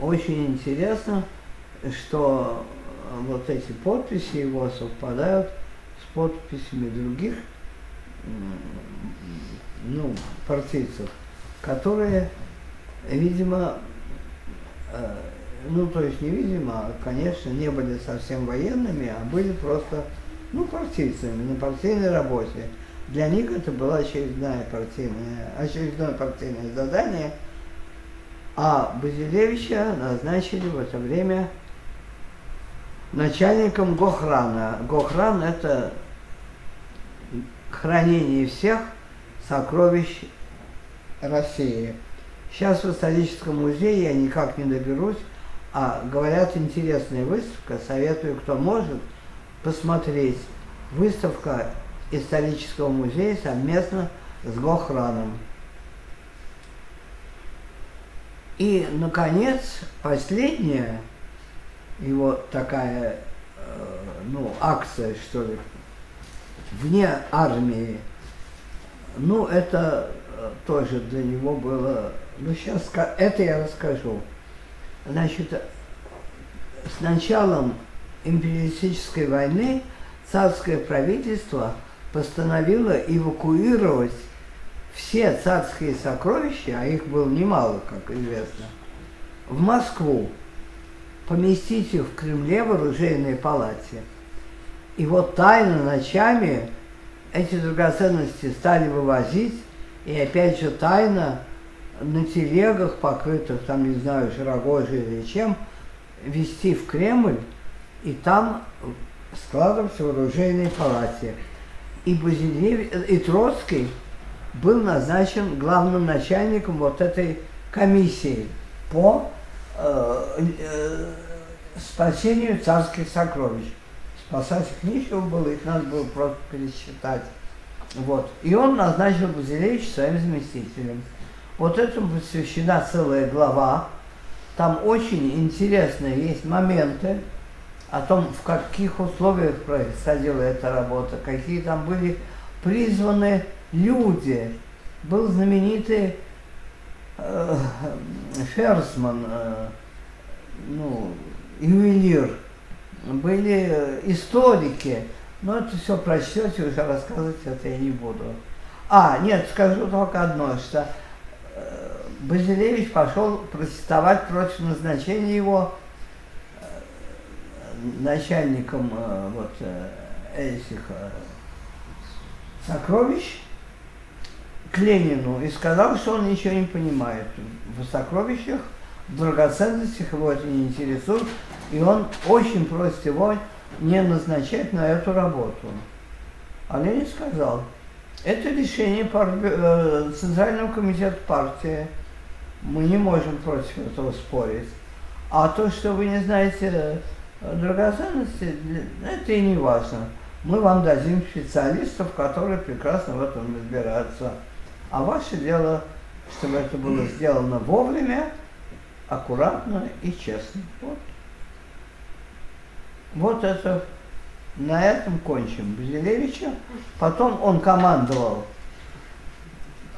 очень интересно, что вот эти подписи его совпадают с подписями других ну, партийцев, которые, видимо, э, ну, то есть не видимо, а, конечно, не были совсем военными, а были просто, ну, партийцами на партийной работе. Для них это было очередное партийное, очередное партийное задание, а Базилевича назначили в это время начальником Гохрана. Гохран – это хранение всех сокровищ России. Сейчас в историческом музее я никак не доберусь, а говорят, интересная выставка, советую, кто может, посмотреть. Выставка исторического музея совместно с Гохраном. И, наконец, последняя его такая, э, ну, акция, что ли, вне армии, ну, это э, тоже для него было, ну, сейчас это я расскажу. Значит, с началом империалистической войны царское правительство постановило эвакуировать все царские сокровища, а их было немало, как известно, в Москву, поместить их в Кремле в оружейной палате. И вот тайно ночами эти драгоценности стали вывозить, и опять же тайно на телегах, покрытых, там, не знаю, жирогожей или чем, везти в Кремль, и там складываться в оружейной палате. И, Базилев... и Троцкий был назначен главным начальником вот этой комиссии по э, э, спасению царских сокровищ. Спасать их нечего было, их надо было просто пересчитать. Вот. И он назначил Базилевич своим заместителем. Вот этому посвящена целая глава. Там очень интересные есть моменты о том, в каких условиях происходила эта работа, какие там были призваны люди. Был знаменитый э, Ферсман, э, ну, ювелир, были историки, но это все прочтете, уже рассказывать это я не буду. А, нет, скажу только одно, что э, Базилевич пошел протестовать против назначения его э, начальником э, вот этих сокровищ к Ленину и сказал, что он ничего не понимает в сокровищах, в драгоценностях, его это не интересует, и он очень просит его не назначать на эту работу. А Ленин сказал, это решение пар... Э, Центрального комитета партии, мы не можем против этого спорить. А то, что вы не знаете драгоценности, это и не важно. Мы вам дадим специалистов, которые прекрасно в этом разбираются. А ваше дело, чтобы это было сделано вовремя, аккуратно и честно. Вот. Вот это, на этом кончим Базилевича. Потом он командовал.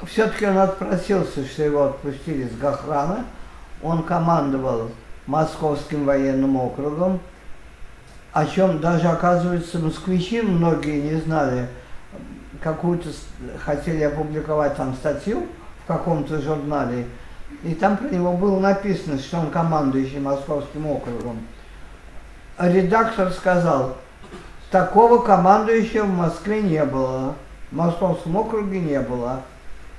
Все-таки он отпросился, что его отпустили с Гохрана. Он командовал Московским военным округом, о чем даже, оказывается, москвичи многие не знали. Какую-то хотели опубликовать там статью в каком-то журнале, и там про него было написано, что он командующий Московским округом. Редактор сказал, такого командующего в Москве не было, в Московском округе не было.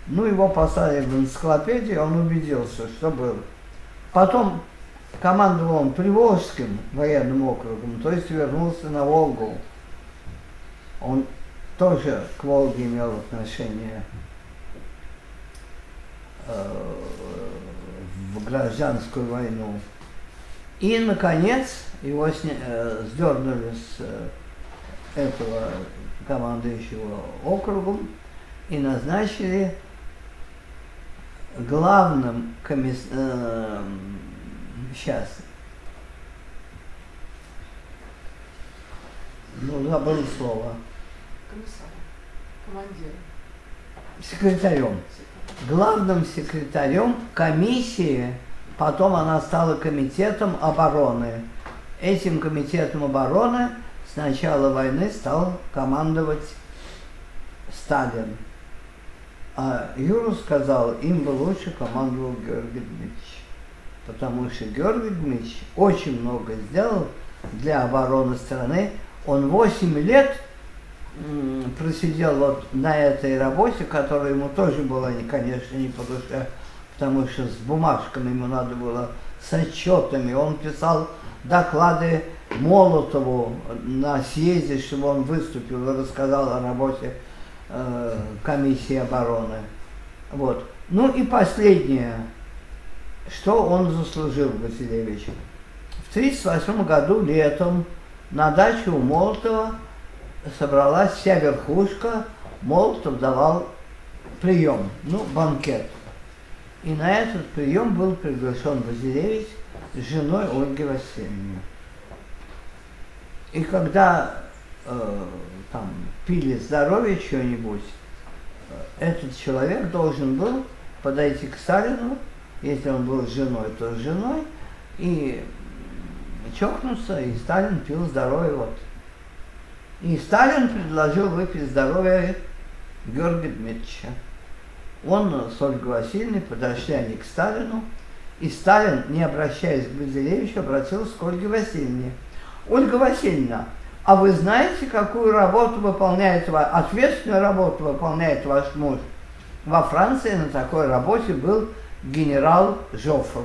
Ну, его послали в энциклопедию, он убедился, что был. Потом командовал он Приволжским военным округом, то есть вернулся на Волгу. Он тоже к Волге имел отношение э, в гражданскую войну. И, наконец, его сня... э, сдернули с э, этого командующего округом и назначили главным комисс... э, сейчас. Ну, забыл слово. Комиссаром. Командиром. Секретарем. Главным секретарем комиссии, потом она стала комитетом обороны. Этим комитетом обороны с начала войны стал командовать Сталин. А Юра сказал, им бы лучше командовал Георгий Дмитриевич потому что Георгий Дмитриевич очень много сделал для обороны страны. Он 8 лет просидел вот на этой работе, которая ему тоже была, конечно, не по душе, потому что с бумажками ему надо было, с отчетами. Он писал доклады Молотову на съезде, чтобы он выступил и рассказал о работе э, комиссии обороны. Вот. Ну и последнее что он заслужил, Базилевич? В 1938 году летом на даче у Молотова собралась вся верхушка, Молотов давал прием, ну, банкет. И на этот прием был приглашен Базилевич с женой Ольги Васильевны. И когда э, там пили здоровье что-нибудь, э, этот человек должен был подойти к Сталину, если он был с женой, то с женой, и чокнуться, и Сталин пил здоровье вот. И Сталин предложил выпить здоровье Георгия Дмитриевича. Он с Ольгой Васильевной подошли они к Сталину, и Сталин, не обращаясь к Базилевичу, обратился к Ольге Васильевне. Ольга Васильевна, а вы знаете, какую работу выполняет, ответственную работу выполняет ваш муж? Во Франции на такой работе был генерал Жофр.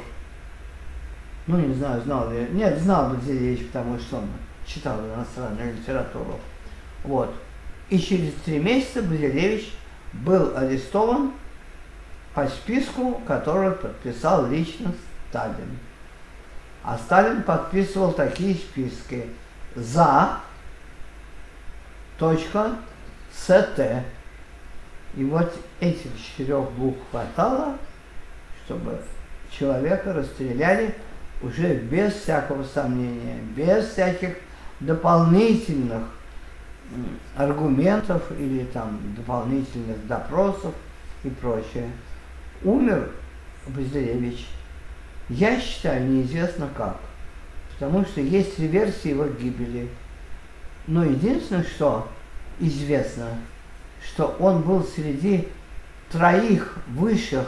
Ну, не знаю, знал ли. Нет, знал Базилевич, потому что он читал иностранную литературу. Вот. И через три месяца Базилевич был арестован по списку, который подписал лично Сталин. А Сталин подписывал такие списки. За, точка, СТ. И вот этих четырех букв хватало, чтобы человека расстреляли уже без всякого сомнения, без всяких дополнительных аргументов или там дополнительных допросов и прочее. Умер Базилевич, я считаю, неизвестно как, потому что есть три версии его гибели. Но единственное, что известно, что он был среди троих высших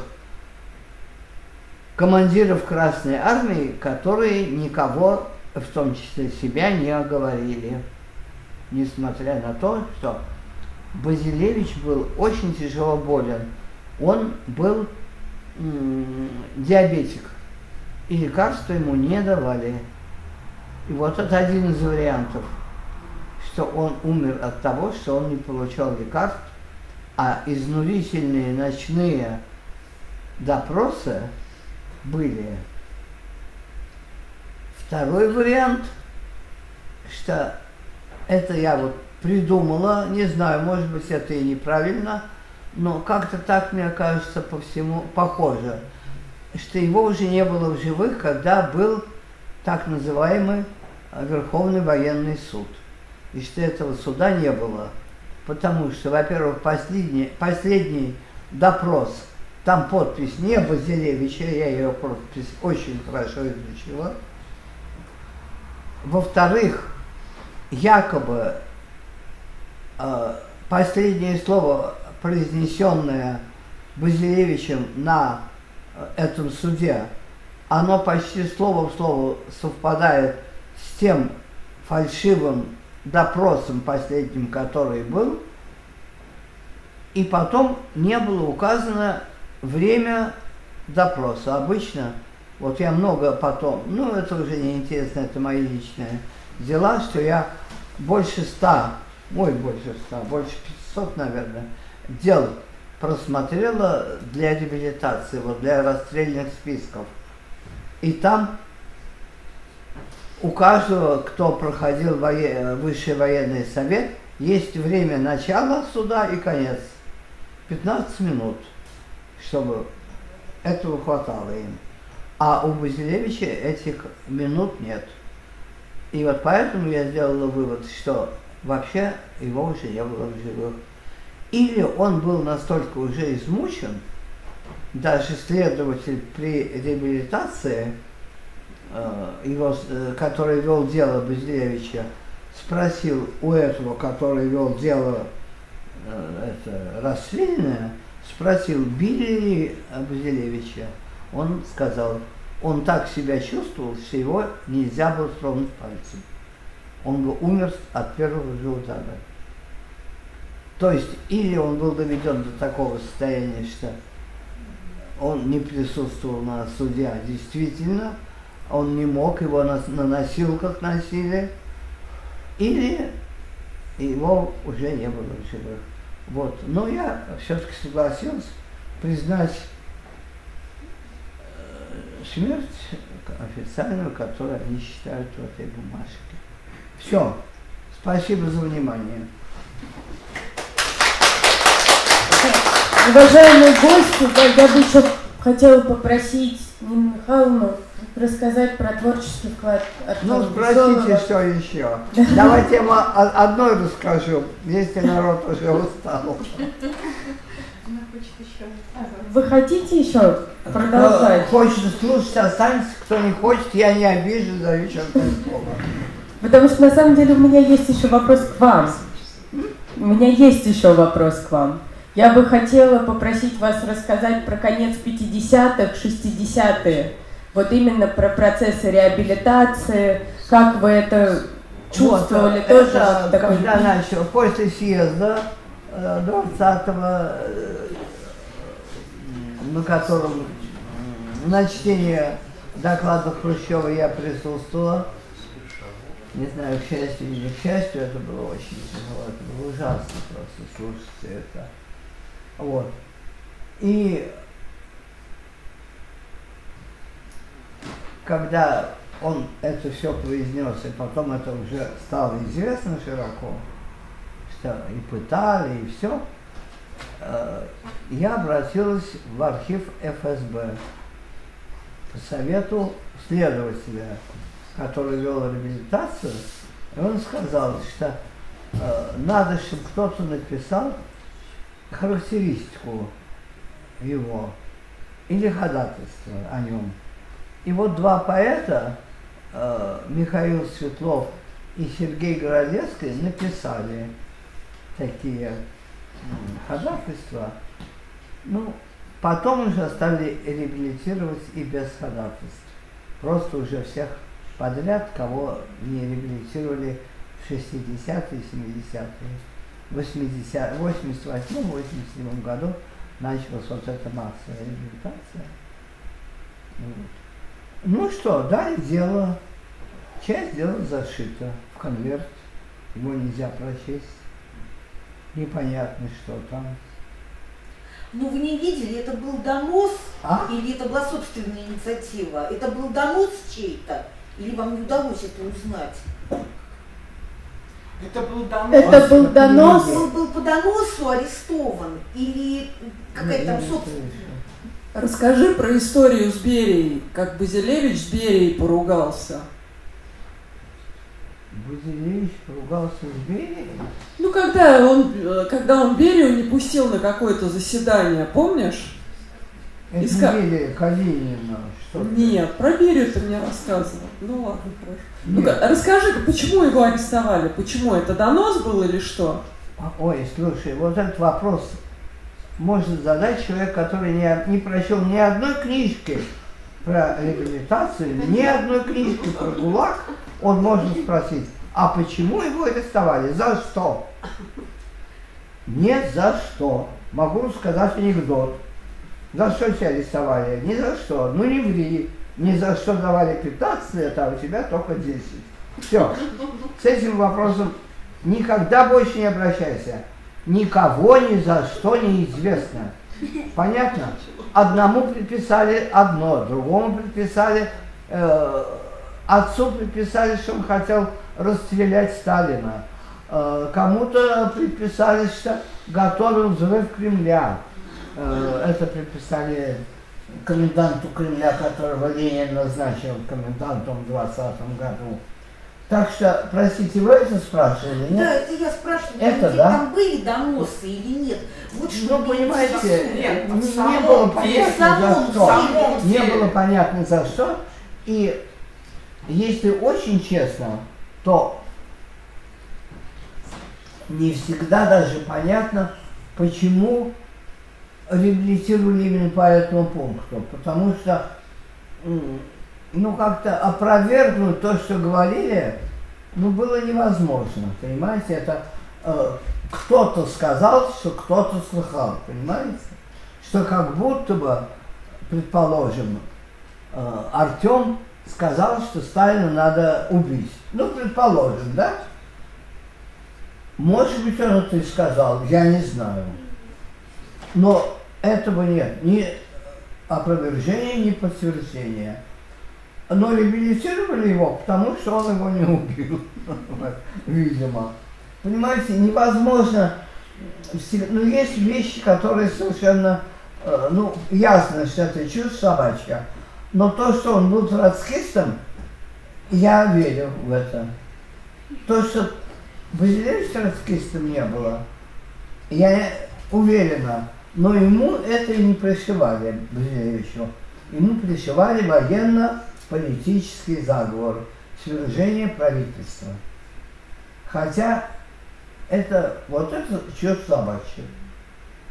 командиров Красной Армии, которые никого, в том числе себя, не оговорили несмотря на то, что Базилевич был очень тяжело болен. Он был диабетик, и лекарства ему не давали. И вот это один из вариантов, что он умер от того, что он не получал лекарств, а изнурительные ночные допросы были. Второй вариант, что это я вот придумала, не знаю, может быть, это и неправильно, но как-то так, мне кажется, по всему похоже, что его уже не было в живых, когда был так называемый Верховный военный суд. И что этого суда не было. Потому что, во-первых, последний, последний допрос, там подпись не Базилевича, я ее подпись очень хорошо изучила. Во-вторых, якобы э, последнее слово, произнесенное Базилевичем на э, этом суде, оно почти слово в слово совпадает с тем фальшивым допросом последним, который был, и потом не было указано время допроса. Обычно, вот я много потом, ну это уже неинтересно, это мои личные дела, что я больше ста, ой, больше ста, больше 500, наверное, дел просмотрела для реабилитации, вот для расстрельных списков. И там у каждого, кто проходил вое... высший военный совет, есть время начала суда и конец. 15 минут, чтобы этого хватало им. А у Базилевича этих минут нет. И вот поэтому я сделала вывод, что вообще его уже не было в живых. Или он был настолько уже измучен, даже следователь при реабилитации, э, его, э, который вел дело Безлевича, спросил у этого, который вел дело э, это, расстрельное, спросил, били ли Базилевича. Он сказал, он так себя чувствовал, что его нельзя было тронуть пальцем. Он бы умер от первого же удара. То есть, или он был доведен до такого состояния, что он не присутствовал на суде, а действительно он не мог, его на, на носилках носили, или его уже не было в живых. Вот. Но я все-таки согласился признать смерть официальную, которую они считают в этой бумажке. Все. Спасибо за внимание. Уважаемые гости, я бы еще хотела попросить Нину Михайловну рассказать про творческий вклад Ну, спросите, что еще. Давайте я вам одной расскажу, если народ уже устал. Вы хотите еще продолжать? Хочет слушать, останется. Кто не хочет, я не обижу, даю честное слово. Потому что на самом деле у меня есть еще вопрос к вам. У меня есть еще вопрос к вам. Я бы хотела попросить вас рассказать про конец 50-х, 60-е. Вот именно про процессы реабилитации, как вы это чувствовали вот, тоже. Это, такой... Когда начал, после съезда 20-го, э, на котором на чтение доклада Хрущева я присутствовала, не знаю, к счастью или не к счастью, это было очень тяжело, это было ужасно просто слушать это. Вот. И когда он это все произнес, и потом это уже стало известно широко, что и пытали, и все, я обратилась в архив ФСБ по совету следователя, который вел реабилитацию, и он сказал, что э, надо, чтобы кто-то написал характеристику его или ходатайство о нем. И вот два поэта, э, Михаил Светлов и Сергей Городецкий, написали такие ходатайства. Ну, потом уже стали реабилитировать и без ходатайств. Просто уже всех подряд, кого не реабилитировали в 60-е, 70-е. 80, 88-87 году началась вот эта массовая реабилитация. Ну что, дали дело. Часть дела зашита в конверт. Его нельзя прочесть. Непонятно, что там. Ну, вы не видели, это был донос а? или это была собственная инициатива? Это был донос чей-то? Или вам не удалось это узнать? Это был донос. Это был донос. Он был по доносу арестован или какая-то там собственная? Расскажи про историю с Берией, как Базилевич с Берией поругался. Базилевич поругался с Берией? Ну, когда он, когда он Берию не пустил на какое-то заседание, помнишь? Это Иска... Берия Калинина. Что Нет, про Берию ты мне рассказывал. Ну ладно, хорошо. Ну, расскажи, почему его арестовали? Почему это донос был или что? Ой, слушай, вот этот вопрос может задать человек, который не, не прочел ни одной книжки про реабилитацию, ни одной книжки про ГУЛАГ, он может спросить, а почему его арестовали? За что? Не за что. Могу сказать анекдот. За что тебя арестовали? Ни за что. Ну не ври. Ни за что давали 15 лет, а у тебя только 10. Все. С этим вопросом никогда больше не обращайся. Никого ни за что не известно. Понятно? Одному приписали одно, другому приписали, э, отцу приписали, что он хотел расстрелять Сталина. Э, кому-то приписали, что готовил взрыв Кремля. Э, это приписали коменданту Кремля, которого Ленин назначил комендантом в 20 году. Так что, простите, вы это спрашивали, нет? Да, это я спрашиваю, это, да? там были доносы или нет? Вот что ну, понимаете, Нет, не, не было понятно за что. Не было понятно за что. И если очень честно, то не всегда даже понятно, почему реабилитировали именно по этому пункту. Потому что ну, как-то опровергнуть то, что говорили, ну, было невозможно, понимаете, это э, кто-то сказал, что кто-то слыхал, понимаете, что как будто бы, предположим, э, Артем сказал, что Сталина надо убить, ну, предположим, да? Может быть, он это и сказал, я не знаю. Но этого нет. Не, опровержение, ни подтверждение. Но реабилитировали его, потому что он его не убил, *laughs* видимо. Понимаете, невозможно, ну есть вещи, которые совершенно, э, ну ясно, что это чувство собачья, но то, что он был троцкистом, я верю в это. То, что Базилевич троцкистом не было, я уверена, но ему это и не пришивали, Базилевичу. Ему пришивали военно-политический заговор, свержение правительства. Хотя это, вот это чувство собачье.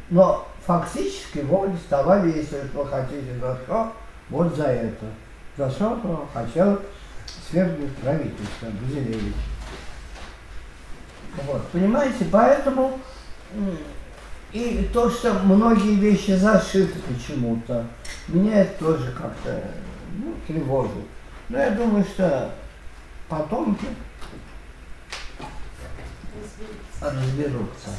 Но фактически его арестовали, если вы хотите, за что, вот за это. За что хотел свергнуть правительство Гузелевич. Вот, понимаете, поэтому и то, что многие вещи зашиты почему-то, меня это тоже как-то ну, тревожит. Но я думаю, что потомки разберутся.